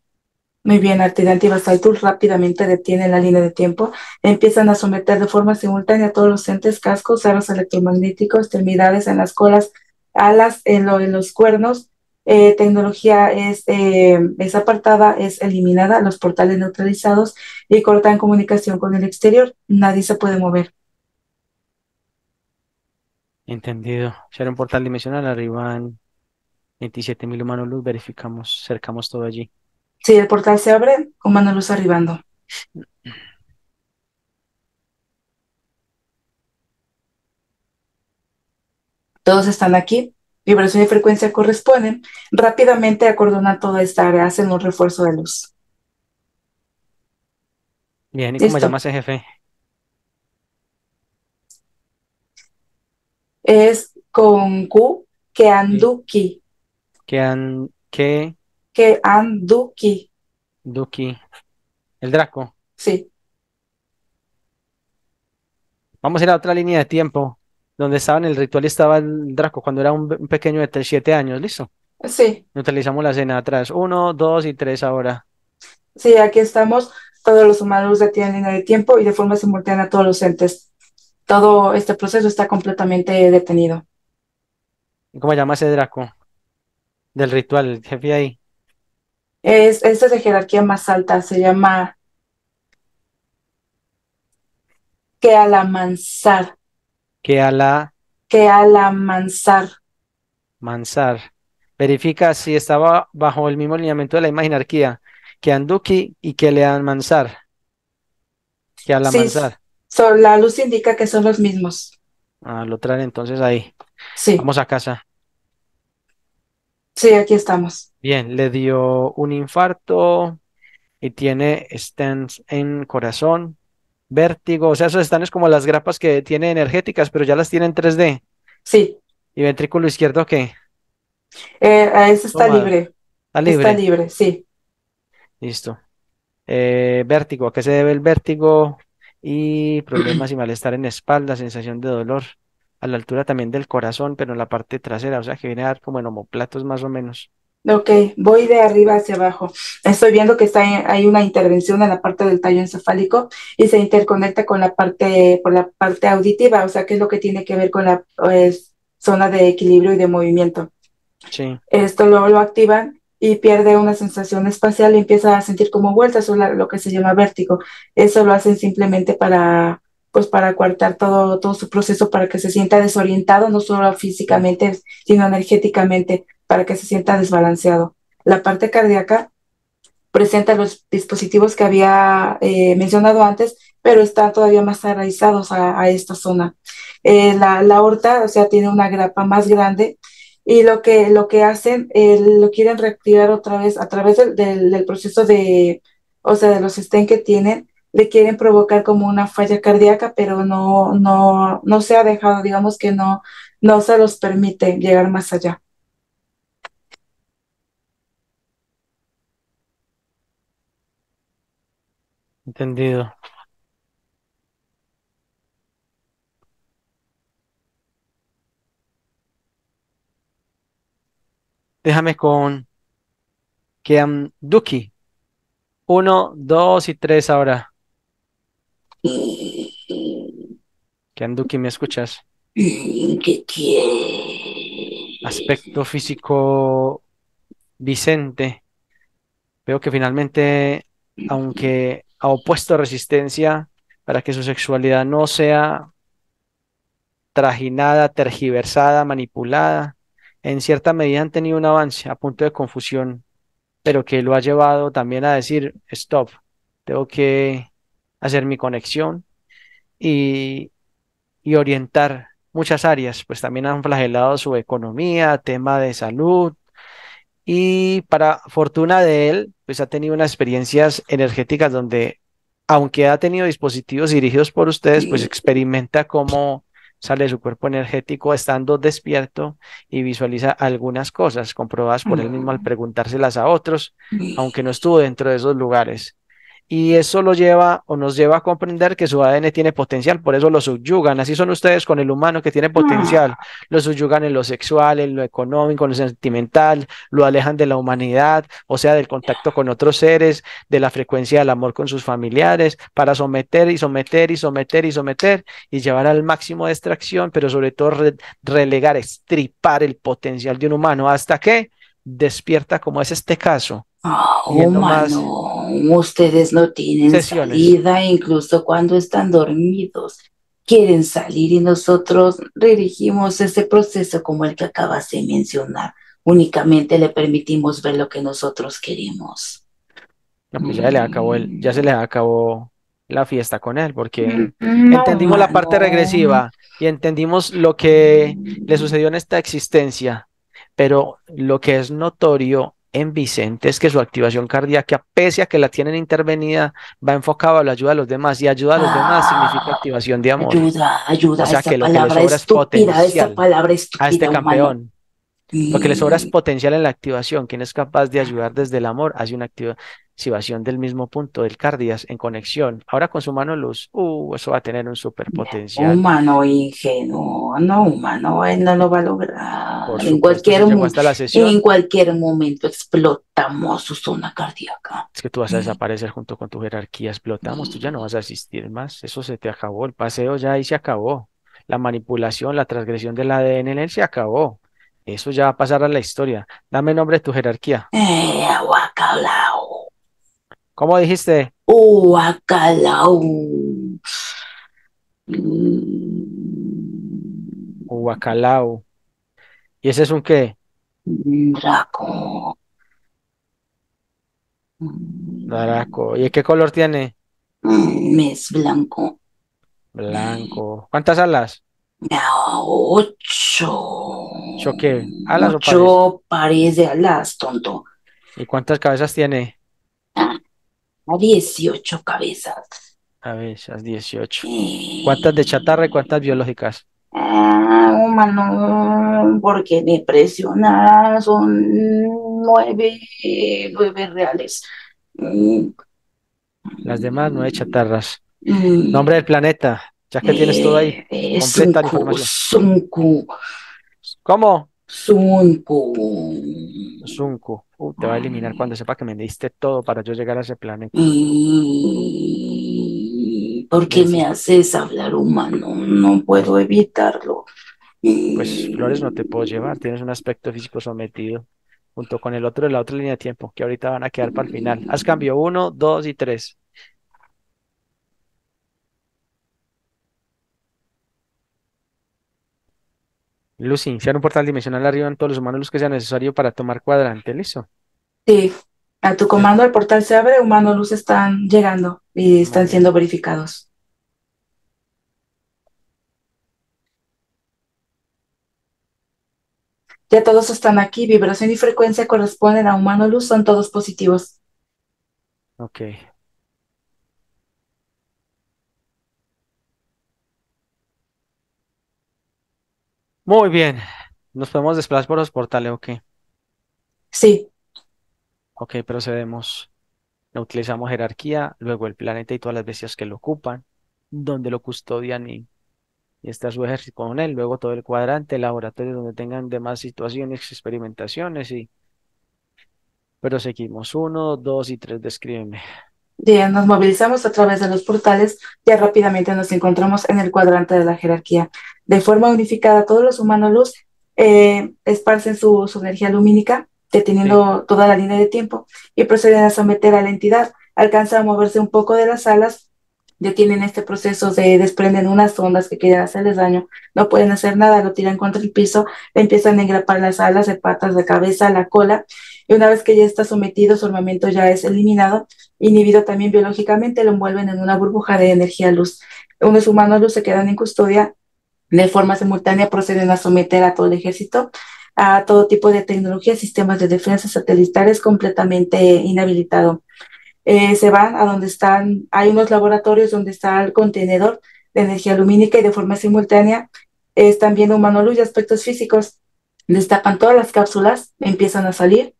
B: Muy bien, Artidante y Basaitul rápidamente detienen la línea de tiempo, empiezan a someter de forma simultánea a todos los entes, cascos, aros electromagnéticos, extremidades en las colas, alas en, lo- en los cuernos, eh, tecnología es, eh, es apartada, es eliminada, los portales neutralizados y cortan comunicación con el exterior, nadie se puede mover.
A: Entendido. Si un portal dimensional, arriban 27.000 humanos luz, verificamos, cercamos todo allí.
B: Si el portal se abre, humana luz arribando. Todos están aquí, vibración y frecuencia corresponden, rápidamente acordonan toda esta área, hacen un refuerzo de luz.
A: Bien, ¿y cómo
B: Listo.
A: llama ese jefe?
B: Es con Q, que Anduki,
A: Que han, que
B: Anduki,
A: Duki, el Draco.
B: sí,
A: Vamos a ir a otra línea de tiempo, donde estaba en el ritual y estaba el Draco cuando era un, pequeño de 3, 7 años. ¿Listo?
B: sí,
A: Utilizamos la escena atrás. Uno, dos y tres ahora.
B: sí, aquí estamos, todos los humanos detienen línea de tiempo y de forma simultánea todos los entes. Todo este proceso está completamente detenido.
A: ¿Y ¿Cómo llama ese Draco? Del ritual, el jefe ahí.
B: Es, esta es de jerarquía más alta, se llama Kealamansar,
A: Que a la
B: Kealamansar.
A: Mansar. Verifica si estaba bajo el mismo lineamiento de la imaginarquía. Que Anduki y que Lean Mansar. Que a la
B: Sí,
A: Mansar.
B: so- la luz indica que son los mismos.
A: Ah, lo traen entonces ahí.
B: Sí,
A: Vamos a casa.
B: sí, aquí estamos.
A: Bien, le dio un infarto y tiene stents en corazón, vértigo. O sea, esos están es como las grapas que tiene energéticas, pero ya las tiene en 3D.
B: Sí,
A: ¿Y ventrículo izquierdo qué?
B: eh, a ese está libre,
A: Está
B: está
A: libre.
B: libre, sí.
A: Listo. Eh, vértigo, ¿a qué se debe el vértigo? Y problemas y malestar en espalda, sensación de dolor a la altura también del corazón, pero en la parte trasera, o sea que viene a dar como en omoplatos más o menos.
B: Ok, voy de arriba hacia abajo. Estoy viendo que está en- hay una intervención en la parte del tallo encefálico y se interconecta con la parte, por la parte auditiva, o sea, que es lo que tiene que ver con la pues, zona de equilibrio y de movimiento.
A: Sí,
B: Esto lo, lo activan y pierde una sensación espacial y empieza a sentir como vueltas, o la- lo que se llama vértigo. Eso lo hacen simplemente para, pues, para coartar todo, todo su proceso, para que se sienta desorientado, no solo físicamente, sino energéticamente, para que se sienta desbalanceado. La parte cardíaca presenta los dispositivos que había eh, mencionado antes, pero están todavía más arraizados a, esta zona. Eh, la, la aorta, o sea, tiene una grapa más grande y lo que, lo que hacen, lo quieren reactivar otra vez a través del, del, del proceso de, o sea, de los estén que tienen, le quieren provocar como una falla cardíaca, pero no, no, no se ha dejado, digamos que no, no se los permite llegar más allá.
A: Entendido. Déjame con Duki. Uno, dos y tres ahora. Duki, ¿me escuchas? Aspecto físico Vicente, veo que finalmente, aunque ha opuesto resistencia para que su sexualidad no sea trajinada, tergiversada, manipulada, en cierta medida han tenido un avance a punto de confusión, pero que lo ha llevado también a decir, stop, tengo que hacer mi conexión y, y orientar muchas áreas, pues también han flagelado su economía, tema de salud, y para fortuna de él, pues ha tenido unas experiencias energéticas donde, aunque ha tenido dispositivos dirigidos por ustedes, pues experimenta cómo sale su cuerpo energético estando despierto y visualiza algunas cosas comprobadas por él mismo al preguntárselas a otros, aunque no estuvo dentro de esos lugares y eso lo lleva o nos lleva a comprender que su ADN tiene potencial, por eso lo subyugan. Así son ustedes con el humano que tiene potencial, lo subyugan en lo sexual, en lo económico, en lo sentimental, lo alejan de la humanidad, o sea, del contacto con otros seres, de la frecuencia del amor con sus familiares, para someter y someter y someter y someter y llevar al máximo de extracción, pero sobre todo relegar, estripar el potencial de un humano hasta que despierta, como es este caso.
C: Oh, humano ustedes no tienen salida, incluso cuando están dormidos. Quieren salir y nosotros dirigimos ese proceso como el que acabas de mencionar. Únicamente le permitimos ver lo que nosotros queremos.
A: Pues ya, le acabó el, ya se le acabó la fiesta con él, porque mm, entendimos la parte regresiva y entendimos lo que le sucedió en esta existencia, pero lo que es notorio en Vicente es que su activación cardíaca, pese a que la tienen intervenida, va enfocada a la ayuda a los demás y ayuda a los demás significa activación de amor.
C: Ayuda, ayuda. O sea, que lo que le sobra es potencial palabra
A: a este campeón. Lo que le sobra es potencial en la activación. Quien es capaz de ayudar desde el amor hace una activación del mismo punto del cardias en conexión. Ahora con su mano luz, uh, eso va a tener un superpotencial.
C: Humano ingenuo, no humano, él no lo va a lograr. en, cualquier, en cualquier momento explotamos su zona cardíaca.
A: Es que tú vas a desaparecer junto con tu jerarquía, explotamos, tú ya no vas a asistir más, eso se te acabó, el paseo ya ahí se acabó. La manipulación, la transgresión del ADN en él se acabó. Eso ya va a pasar a la historia. Dame nombre de tu jerarquía.
C: Eh,
A: ¿Cómo dijiste?
C: Huacalau.
A: Huacalau. ¿Y ese es un qué?
C: Draco.
A: Draco. ¿Y qué color tiene?
C: Mm, es blanco.
A: Blanco. ¿Cuántas alas?
C: Ocho.
A: ¿Ocho qué? ¿Alas
C: Ocho pares? de alas, tonto.
A: ¿Y cuántas cabezas tiene?
C: Ah, dieciocho cabezas.
A: Cabezas, dieciocho. ¿Cuántas de chatarra y cuántas biológicas?
C: Ah, humano, porque me presiona, son nueve, nueve reales. Mm.
A: Las demás nueve chatarras. Mm. Nombre del planeta. Ya que tienes todo ahí,
C: eh, completa información. Sunku.
A: ¿Cómo?
C: Sunku.
A: Sunku. Uh, te va a eliminar cuando sepa que me diste todo para yo llegar a ese planeta.
C: ¿Por qué me haces hablar humano? No puedo evitarlo.
A: Pues flores no te puedo llevar, tienes un aspecto físico sometido junto con el otro de la otra línea de tiempo, que ahorita van a quedar para el final. Haz cambio uno, dos y tres. Lucy, iniciar un portal dimensional arriba en todos los humanos luz que sea necesario para tomar cuadrante, ¿listo?
C: Sí, a tu comando el portal se abre, humanos luz están llegando y están siendo verificados. Ya todos están aquí, vibración y frecuencia corresponden a humano luz, son todos positivos.
A: Ok. Muy bien. ¿Nos podemos desplazar por los portales o qué?
C: Sí.
A: Ok, procedemos. Utilizamos jerarquía, luego el planeta y todas las bestias que lo ocupan, donde lo custodian y, está su ejército con él, luego todo el cuadrante, laboratorio donde tengan demás situaciones, experimentaciones y... Pero seguimos. Uno, dos y tres, descríbeme.
C: Bien, nos movilizamos a través de los portales, ya rápidamente nos encontramos en el cuadrante de la jerarquía. De forma unificada, todos los humanos luz eh, esparcen su, energía lumínica
A: Sí.
B: deteniendo toda la línea de tiempo y proceden a someter a la entidad. Alcanza a moverse un poco de las alas, detienen este proceso, se desprenden unas ondas que quieren hacerles daño, no pueden hacer nada, lo tiran contra el piso, le empiezan a engrapar las alas, de patas, de cabeza, la cola, y una vez que ya está sometido, su armamento ya es eliminado, inhibido también biológicamente, lo envuelven en una burbuja de energía luz. Unos humanos luz se quedan en custodia de forma simultánea proceden a someter a todo el ejército a todo tipo de tecnología, sistemas de defensa satelitales completamente inhabilitado. Eh, se van a donde están, hay unos laboratorios donde está el contenedor de energía lumínica y de forma simultánea eh, están viendo humano luz y aspectos físicos. Destapan todas las cápsulas, empiezan a salir.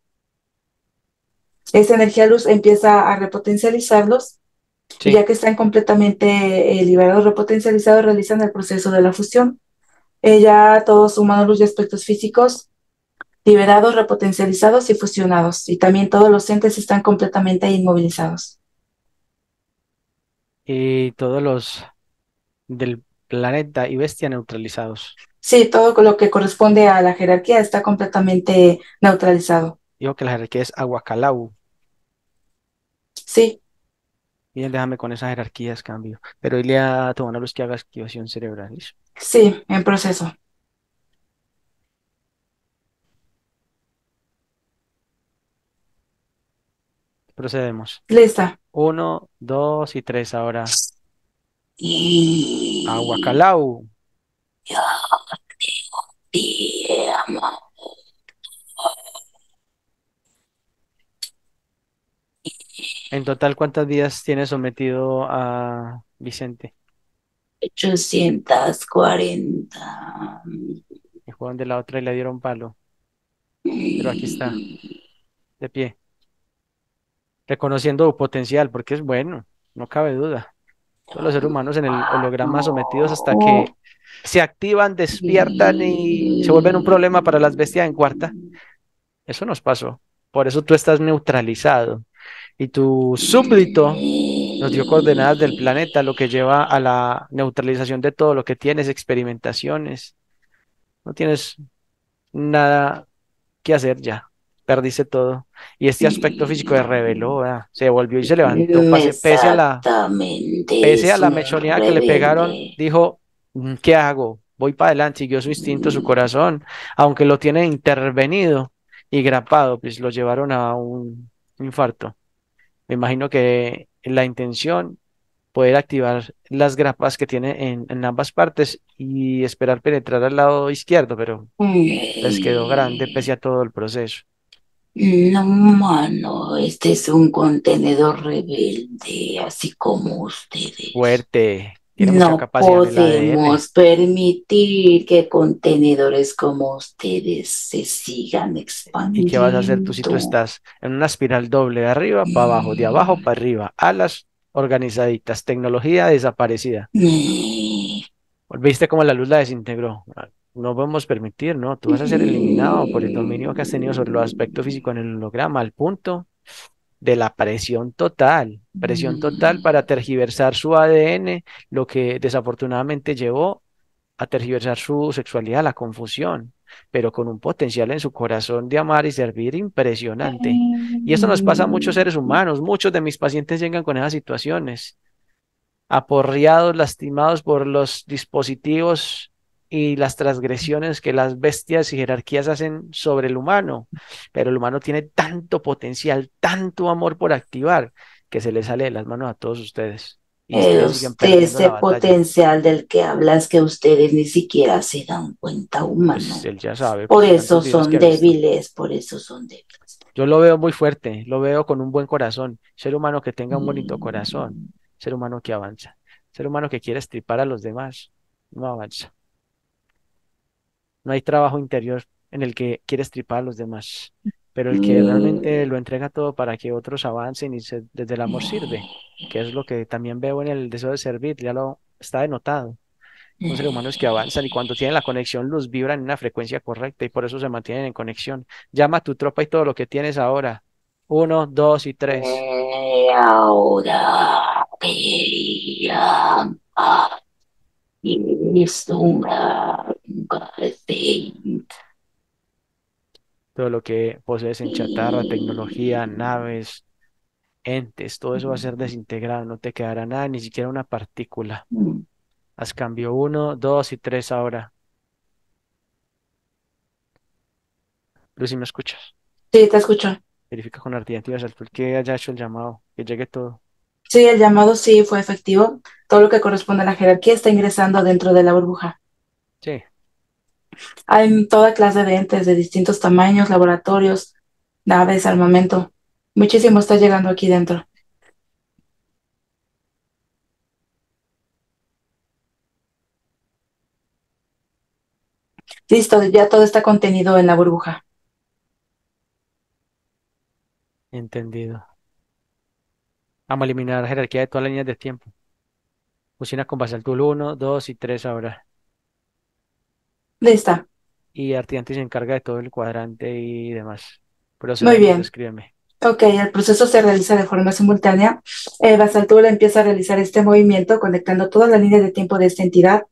B: Esa energía luz empieza a repotencializarlos
A: Sí.
B: ya que están completamente eh, liberados, repotencializados, realizan el proceso de la fusión. Eh, ya todos humanos luz y aspectos físicos liberados, repotencializados y fusionados. Y también todos los entes están completamente inmovilizados.
A: Y todos los del planeta y bestia neutralizados.
B: Sí, todo lo que corresponde a la jerarquía está completamente neutralizado.
A: Digo que la jerarquía es Aguacalau.
B: Sí,
A: Bien, déjame con esas jerarquías, cambio. Pero dile a tu luz que haga activación cerebral. ¿listo?
B: sí, en proceso.
A: Procedemos.
B: Lista.
A: Uno, dos y tres ahora.
B: Y
A: Aguacalau.
B: yo te amo.
A: En total, ¿cuántas vidas tiene sometido a Vicente?
B: 840.
A: Y jugaron de la otra y le dieron palo. Pero aquí está, de pie. Reconociendo su potencial, porque es bueno, no cabe duda. Todos los seres humanos en el holograma sometidos hasta que se activan, despiertan y se vuelven un problema para las bestias en cuarta. Eso nos pasó. Por eso tú estás neutralizado. Y tu súbdito nos dio coordenadas del planeta, lo que lleva a la neutralización de todo lo que tienes, experimentaciones. No tienes nada que hacer ya. Perdiste todo. Y este aspecto físico se reveló, ¿verdad? Se volvió y se levantó. Pese a la, pese a la mechoneada que le pegaron, dijo, "Mm, ¿qué hago? Voy para adelante. Siguió su instinto, su corazón, aunque lo tiene intervenido y grapado, pues lo llevaron a un infarto. Me imagino que la intención, poder activar las grapas que tiene en, en ambas partes y esperar penetrar al lado izquierdo, pero les quedó grande pese a todo el proceso.
B: No, mano, este es un contenedor rebelde, así como ustedes.
A: Fuerte,
B: No podemos permitir que contenedores como ustedes se sigan
A: ¿Y qué vas a hacer tú si tú
B: expandiendo.
A: estás en una espiral doble de arriba para abajo, de abajo para arriba, alas organizaditas, tecnología desaparecida?
B: Eh,
A: ¿Viste cómo la luz la desintegró? No podemos permitir, ¿no? Tú vas a ser eliminado por el dominio que has tenido sobre los aspectos físicos en el holograma, al punto de la presión total, presión total para tergiversar su ADN, lo que desafortunadamente llevó a tergiversar su sexualidad, la confusión, pero con un potencial en su corazón de amar y servir impresionante. Y esto nos pasa a muchos seres humanos, muchos de mis pacientes llegan con esas situaciones aporreados, lastimados por los dispositivos y las transgresiones que las bestias y jerarquías hacen sobre el humano. Pero el humano tiene tanto potencial, tanto amor por activar, que se le sale de las manos a todos ustedes. Y ustedes
B: usted, ese potencial del que hablas que ustedes ni siquiera se dan cuenta, humano.
A: Pues él ya sabe,
B: Por eso son débiles, por eso son débiles.
A: Yo lo veo muy fuerte, lo veo con un buen corazón. Ser humano que tenga un bonito corazón, ser humano que avanza, ser humano que quiere estripar a los demás, no avanza. No hay trabajo interior en el que quiere estripar a los demás, pero el que realmente lo entrega todo para que otros avancen y se- desde el amor sirve, que es lo que también veo en el deseo de servir, ya lo está denotado. Son seres humanos que avanzan y cuando tienen la conexión luz vibran en una frecuencia correcta y por eso se mantienen en conexión. Llama a tu tropa y todo lo que tienes ahora. Uno, dos y tres.
B: Ahora
A: todo lo que posees en chatarra, tecnología, naves, entes, todo eso va a ser desintegrado, no te quedará nada, ni siquiera una partícula. Haz cambio uno, dos y tres ahora. Lucy, ¿me escuchas?
B: Sí, te escucho.
A: Verifica con Ardiente y que haya hecho el llamado, que llegue todo.
B: Sí, el llamado sí fue efectivo. Todo lo que corresponde a la jerarquía está ingresando dentro de la burbuja.
A: Sí,
B: Hay toda clase de entes de distintos tamaños, laboratorios, naves, armamento. Muchísimo está llegando aquí dentro. Listo, ya todo está contenido en la burbuja.
A: entendido. Vamos a eliminar la jerarquía de todas las líneas de tiempo. Fusiona con Basaltul uno, dos y tres ahora.
B: Lista.
A: Y Artiante se encarga de todo el cuadrante y demás.
B: Muy
A: Procedamos,
B: bien.
A: escríbeme.
B: Ok, el proceso se realiza de forma simultánea. Eh, Basaltul empieza a realizar este movimiento conectando todas las líneas de tiempo de esta entidad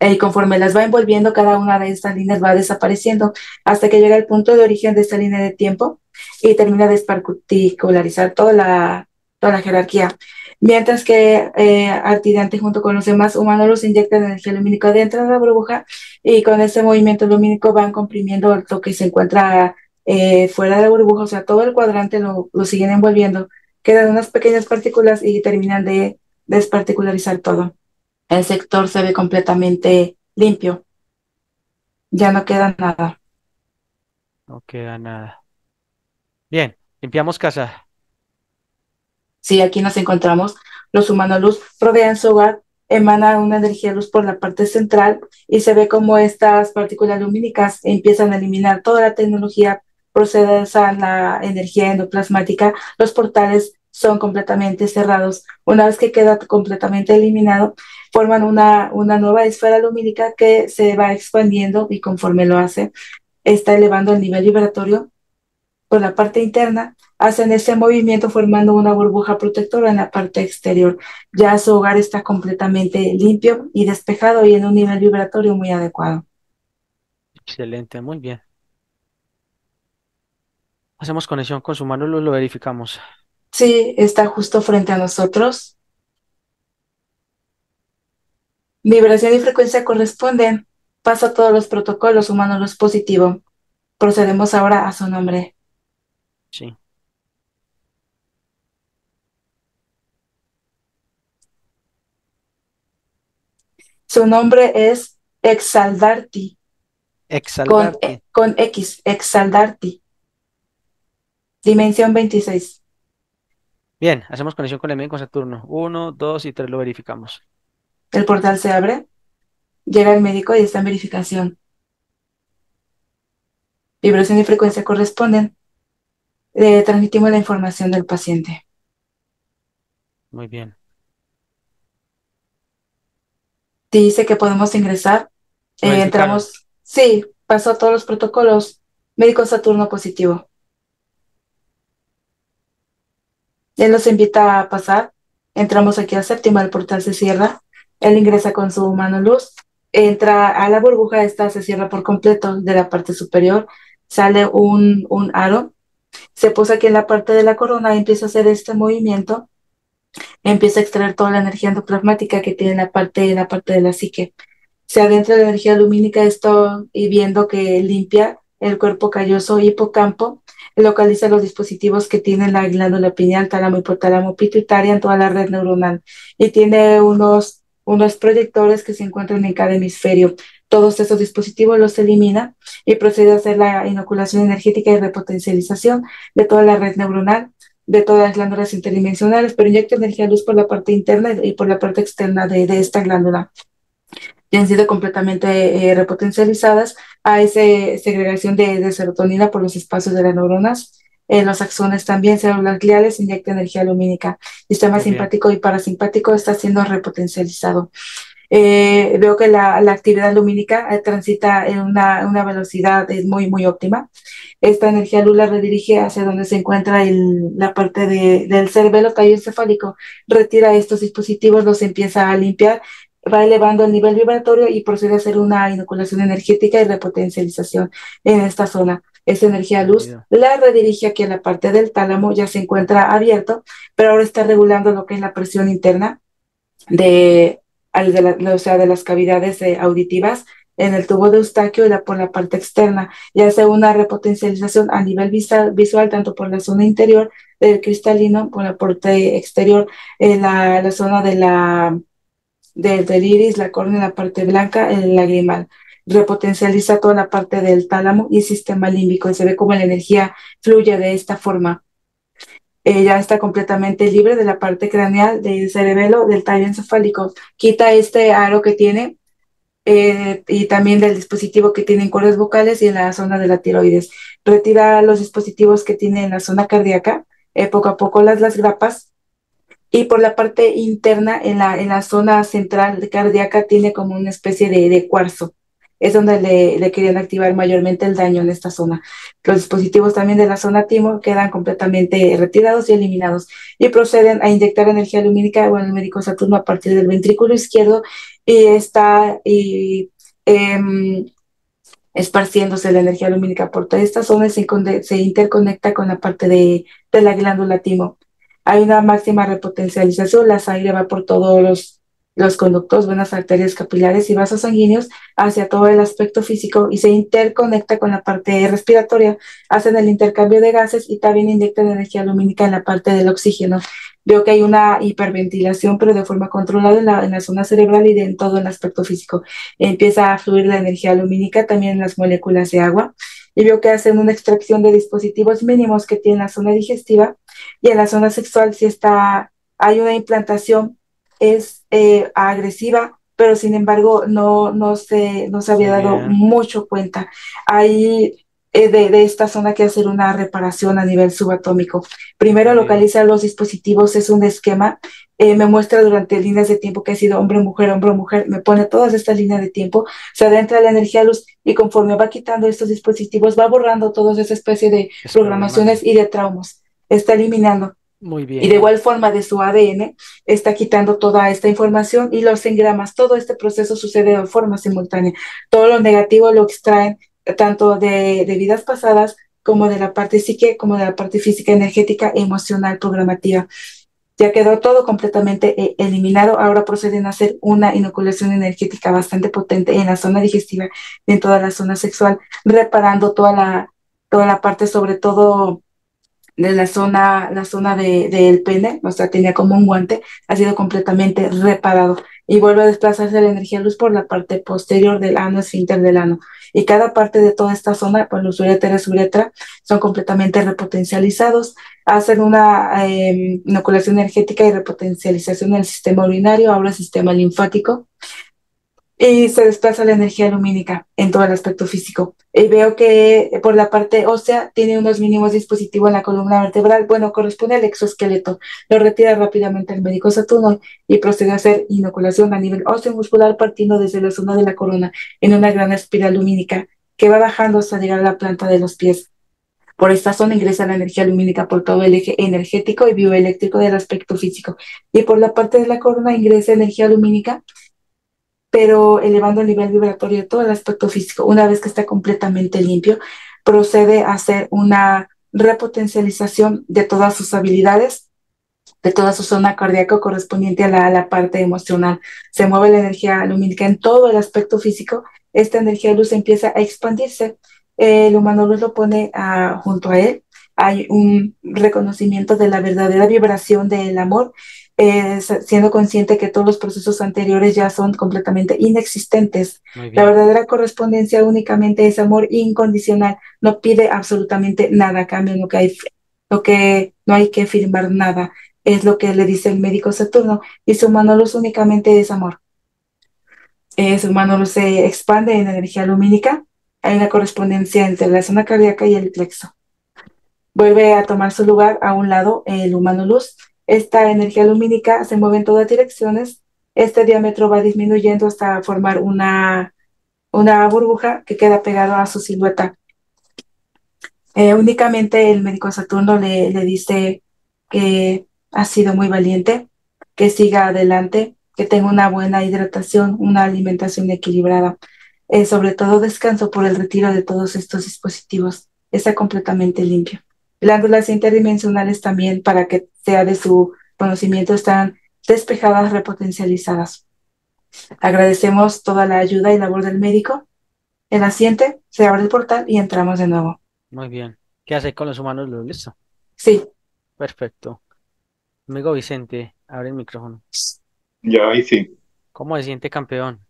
B: eh, y conforme las va envolviendo, cada una de estas líneas va desapareciendo hasta que llega al punto de origen de esta línea de tiempo y termina de particularizar toda la, toda la jerarquía. Mientras que eh, Artidante junto con los demás humanos los inyectan energía lumínica dentro de la burbuja y con este movimiento lumínico van comprimiendo lo que se encuentra eh, fuera de la burbuja, o sea, todo el cuadrante lo, lo siguen envolviendo. Quedan unas pequeñas partículas y terminan de desparticularizar todo. El sector se ve completamente limpio. Ya no queda nada.
A: No queda nada. Bien, limpiamos casa.
B: Sí, aquí nos encontramos. Los humanos luz rodean su hogar, emanan una energía luz por la parte central y se ve como estas partículas lumínicas empiezan a eliminar toda la tecnología, procesan la energía endoplasmática. Los portales son completamente cerrados. Una vez que queda completamente eliminado, forman una, una nueva esfera lumínica que se va expandiendo y conforme lo hace, está elevando el nivel vibratorio por la parte interna, hacen ese movimiento formando una burbuja protectora en la parte exterior. Ya su hogar está completamente limpio y despejado y en un nivel vibratorio muy adecuado.
A: Excelente, muy bien. Hacemos conexión con su mano, lo, lo verificamos.
B: Sí, está justo frente a nosotros. Vibración y frecuencia corresponden. Pasa todos los protocolos humanos los positivo. Procedemos ahora a su nombre.
A: Sí.
B: Su nombre es Exaldarti, con,
A: Exaltarte.
B: E- con X, Exaldarti. Dimensión 26.
A: Bien, hacemos conexión con el medio con Saturno. Uno, dos y tres lo verificamos.
B: El portal se abre, llega el médico y está en verificación. Vibración y frecuencia corresponden. Le transmitimos la información del paciente.
A: Muy bien.
B: Dice que podemos ingresar. Eh, entramos. Sí, pasó todos los protocolos. Médico Saturno positivo. Él nos invita a pasar. Entramos aquí al séptimo, el portal se cierra. Él ingresa con su mano luz. Entra a la burbuja, esta se cierra por completo de la parte superior. Sale un, un aro. Se posa aquí en la parte de la corona y empieza a hacer este movimiento. Empieza a extraer toda la energía endoplasmática que tiene la parte, la parte de la psique. Se adentra la energía lumínica esto y viendo que limpia el cuerpo calloso hipocampo, localiza los dispositivos que tienen la glándula pineal, tálamo, hipotálamo, pituitaria en toda la red neuronal y tiene unos, unos proyectores que se encuentran en cada hemisferio. Todos esos dispositivos los elimina y procede a hacer la inoculación energética y repotencialización de toda la red neuronal, de todas las glándulas interdimensionales, pero inyecta energía luz por la parte interna y por la parte externa de, de esta glándula y han sido completamente eh, repotencializadas a esa segregación de, de, serotonina por los espacios de las neuronas. Eh, los axones también, células gliales, inyecta energía lumínica. Sistema
A: Muy bien.
B: simpático y parasimpático está siendo repotencializado. Eh, veo que la, la actividad lumínica eh, transita en una, una velocidad eh, muy, muy óptima. Esta energía luz la redirige hacia donde se encuentra el, la parte de, del cerebelo encefálico. Retira estos dispositivos, los empieza a limpiar va elevando el nivel vibratorio y procede a hacer una inoculación energética y repotencialización en esta zona. esa energía luz, la redirige aquí a la parte del tálamo, ya se encuentra abierto, pero ahora está regulando lo que es la presión interna de, de, o sea, de las cavidades eh, auditivas en el tubo de Eustaquio y la, por la parte externa, y hace una repotencialización a nivel visual, visual tanto por la zona interior del cristalino, por la parte exterior, en la, la zona de la, del iris, la córnea, la parte blanca, el lagrimal repotencializa toda la parte del tálamo y sistema límbico y se ve como la energía fluye de esta forma. Ella está completamente libre de la parte craneal, del cerebelo, del tallo encefálico. Quita este aro que tiene eh, y también del dispositivo que tiene en cuerdas vocales y en la zona de la tiroides. Retira los dispositivos que tiene en la zona cardíaca, eh, poco a poco las, las grapas. Y por la parte interna, en la, en la zona central cardíaca, tiene como una especie de, de cuarzo es donde le, querían activar mayormente el daño en esta zona. Los dispositivos también de la zona timo quedan completamente retirados y eliminados y proceden a inyectar energía lumínica o el médico Saturno a partir del ventrículo izquierdo y está y, em, esparciéndose la energía lumínica por toda esta zona y se, se interconecta con la parte de, de la glándula timo. Hay una máxima repotencialización, la sangre va por todos los los conductos, venas, arterias capilares y vasos sanguíneos hacia todo el aspecto físico y se interconecta con la parte respiratoria, hacen el intercambio de gases y también inyectan energía lumínica en la parte del oxígeno. Veo que hay una hiperventilación, pero de forma controlada en la, en la zona cerebral y en todo el aspecto físico. Empieza a fluir la energía lumínica también en las moléculas de agua y veo que hacen una extracción de dispositivos mínimos que tienen la zona digestiva y en la zona sexual si está, hay una implantación es eh, agresiva, pero sin embargo no, no, se, no se había dado mucho cuenta. Hay eh, de, esta zona que hacer una reparación a nivel subatómico. Primero localiza los dispositivos, es un esquema, eh, me muestra durante líneas de tiempo que ha sido hombre, mujer, hombre, mujer, me pone todas estas líneas de tiempo, se adentra la energía luz y conforme va quitando estos dispositivos, va borrando toda esa especie de programaciones y de traumas, está eliminando.
A: Muy bien.
B: Y de igual forma de su ADN está quitando toda esta información y los engramas. Todo este proceso sucede de forma simultánea. Todo lo negativo lo extraen tanto de, vidas pasadas como de la parte psique, como de la parte física, energética, emocional, programativa. Ya quedó todo completamente eh, eliminado. Ahora proceden a hacer una inoculación energética bastante potente en la zona digestiva y en toda la zona sexual, reparando toda la, toda la parte, sobre todo de la zona, la zona del de, pene, o sea, tenía como un guante, ha sido completamente reparado y vuelve a desplazarse la energía luz por la parte posterior del ano, esfínter del ano. Y cada parte de toda esta zona, pues los uretra y uretra, son completamente repotencializados, hacen una eh, inoculación energética y repotencialización del sistema urinario, ahora sistema linfático, y se desplaza la energía lumínica en todo el aspecto físico. Y veo que por la parte ósea tiene unos mínimos dispositivos en la columna vertebral. Bueno, corresponde al exoesqueleto. Lo retira rápidamente el médico Saturno y procede a hacer inoculación a nivel óseo muscular partiendo desde la zona de la corona en una gran espiral lumínica que va bajando hasta llegar a la planta de los pies. Por esta zona ingresa la energía lumínica por todo el eje energético y bioeléctrico del aspecto físico. Y por la parte de la corona ingresa energía lumínica pero elevando el nivel vibratorio de todo el aspecto físico. Una vez que está completamente limpio, procede a hacer una repotencialización de todas sus habilidades, de toda su zona cardíaca correspondiente a la, parte emocional. Se mueve la energía lumínica en todo el aspecto físico. Esta energía luz empieza a expandirse. El humano luz lo pone ah, junto a él. Hay un reconocimiento de la verdadera vibración del amor siendo consciente que todos los procesos anteriores ya son completamente inexistentes. La verdadera correspondencia únicamente es amor incondicional, no pide absolutamente nada a cambio, lo que, hay, lo que no hay que firmar nada, es lo que le dice el médico Saturno, y su mano luz únicamente es amor. Eh, su mano luz se expande en energía lumínica, hay una correspondencia entre la zona cardíaca y el plexo. Vuelve a tomar su lugar a un lado el humano luz esta energía lumínica se mueve en todas direcciones. Este diámetro va disminuyendo hasta formar una, una burbuja que queda pegado a su silueta. Eh, únicamente el médico Saturno le, le dice que ha sido muy valiente, que siga adelante, que tenga una buena hidratación, una alimentación equilibrada. Eh, sobre todo descanso por el retiro de todos estos dispositivos. está completamente limpio. Glándulas interdimensionales también, para que sea de su conocimiento, están despejadas, repotencializadas. Agradecemos toda la ayuda y labor del médico. El asiente, se abre el portal y entramos de nuevo.
A: Muy bien. ¿Qué hace con los humanos? ¿Lo listo?
B: Sí.
A: Perfecto. Amigo Vicente, abre el micrófono.
D: Ya, ahí sí.
A: ¿Cómo se siente campeón?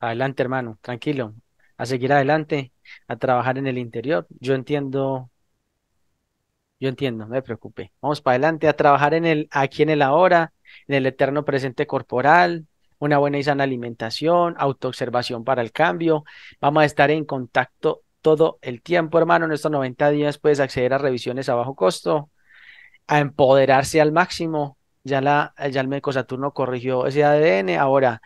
A: Adelante, hermano, tranquilo. A seguir adelante, a trabajar en el interior. Yo entiendo, yo entiendo, no me preocupe. Vamos para adelante a trabajar en el aquí en el ahora, en el eterno presente corporal, una buena y sana alimentación, autoobservación para el cambio. Vamos a estar en contacto todo el tiempo, hermano. En estos 90 días puedes acceder a revisiones a bajo costo, a empoderarse al máximo. Ya, la, ya el médico Saturno corrigió ese ADN. Ahora,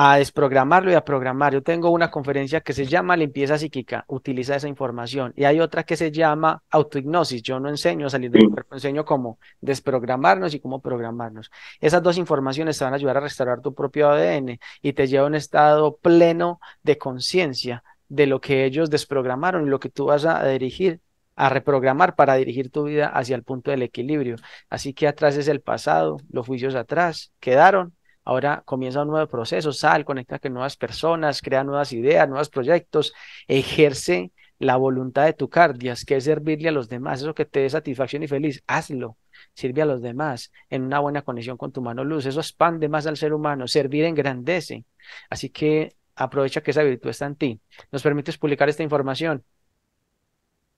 A: a desprogramarlo y a programar. Yo tengo una conferencia que se llama limpieza psíquica, utiliza esa información. Y hay otra que se llama autohipnosis. Yo no enseño a salir del cuerpo, enseño cómo desprogramarnos y cómo programarnos. Esas dos informaciones te van a ayudar a restaurar tu propio ADN y te lleva a un estado pleno de conciencia de lo que ellos desprogramaron y lo que tú vas a dirigir a reprogramar para dirigir tu vida hacia el punto del equilibrio. Así que atrás es el pasado, los juicios atrás quedaron Ahora comienza un nuevo proceso, sal, conecta con nuevas personas, crea nuevas ideas, nuevos proyectos, ejerce la voluntad de tu cardias, que es servirle a los demás, eso que te dé satisfacción y feliz, hazlo, sirve a los demás en una buena conexión con tu mano luz, eso expande más al ser humano, servir engrandece. Así que aprovecha que esa virtud está en ti. ¿Nos permites publicar esta información?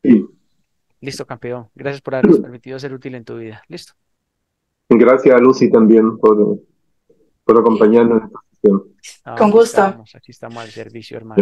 D: Sí.
A: Listo, campeón. Gracias por habernos permitido ser útil en tu vida. Listo.
D: Gracias a Lucy también por por acompañarnos en esta sesión.
B: Con gusto.
A: aquí estamos al servicio, hermano.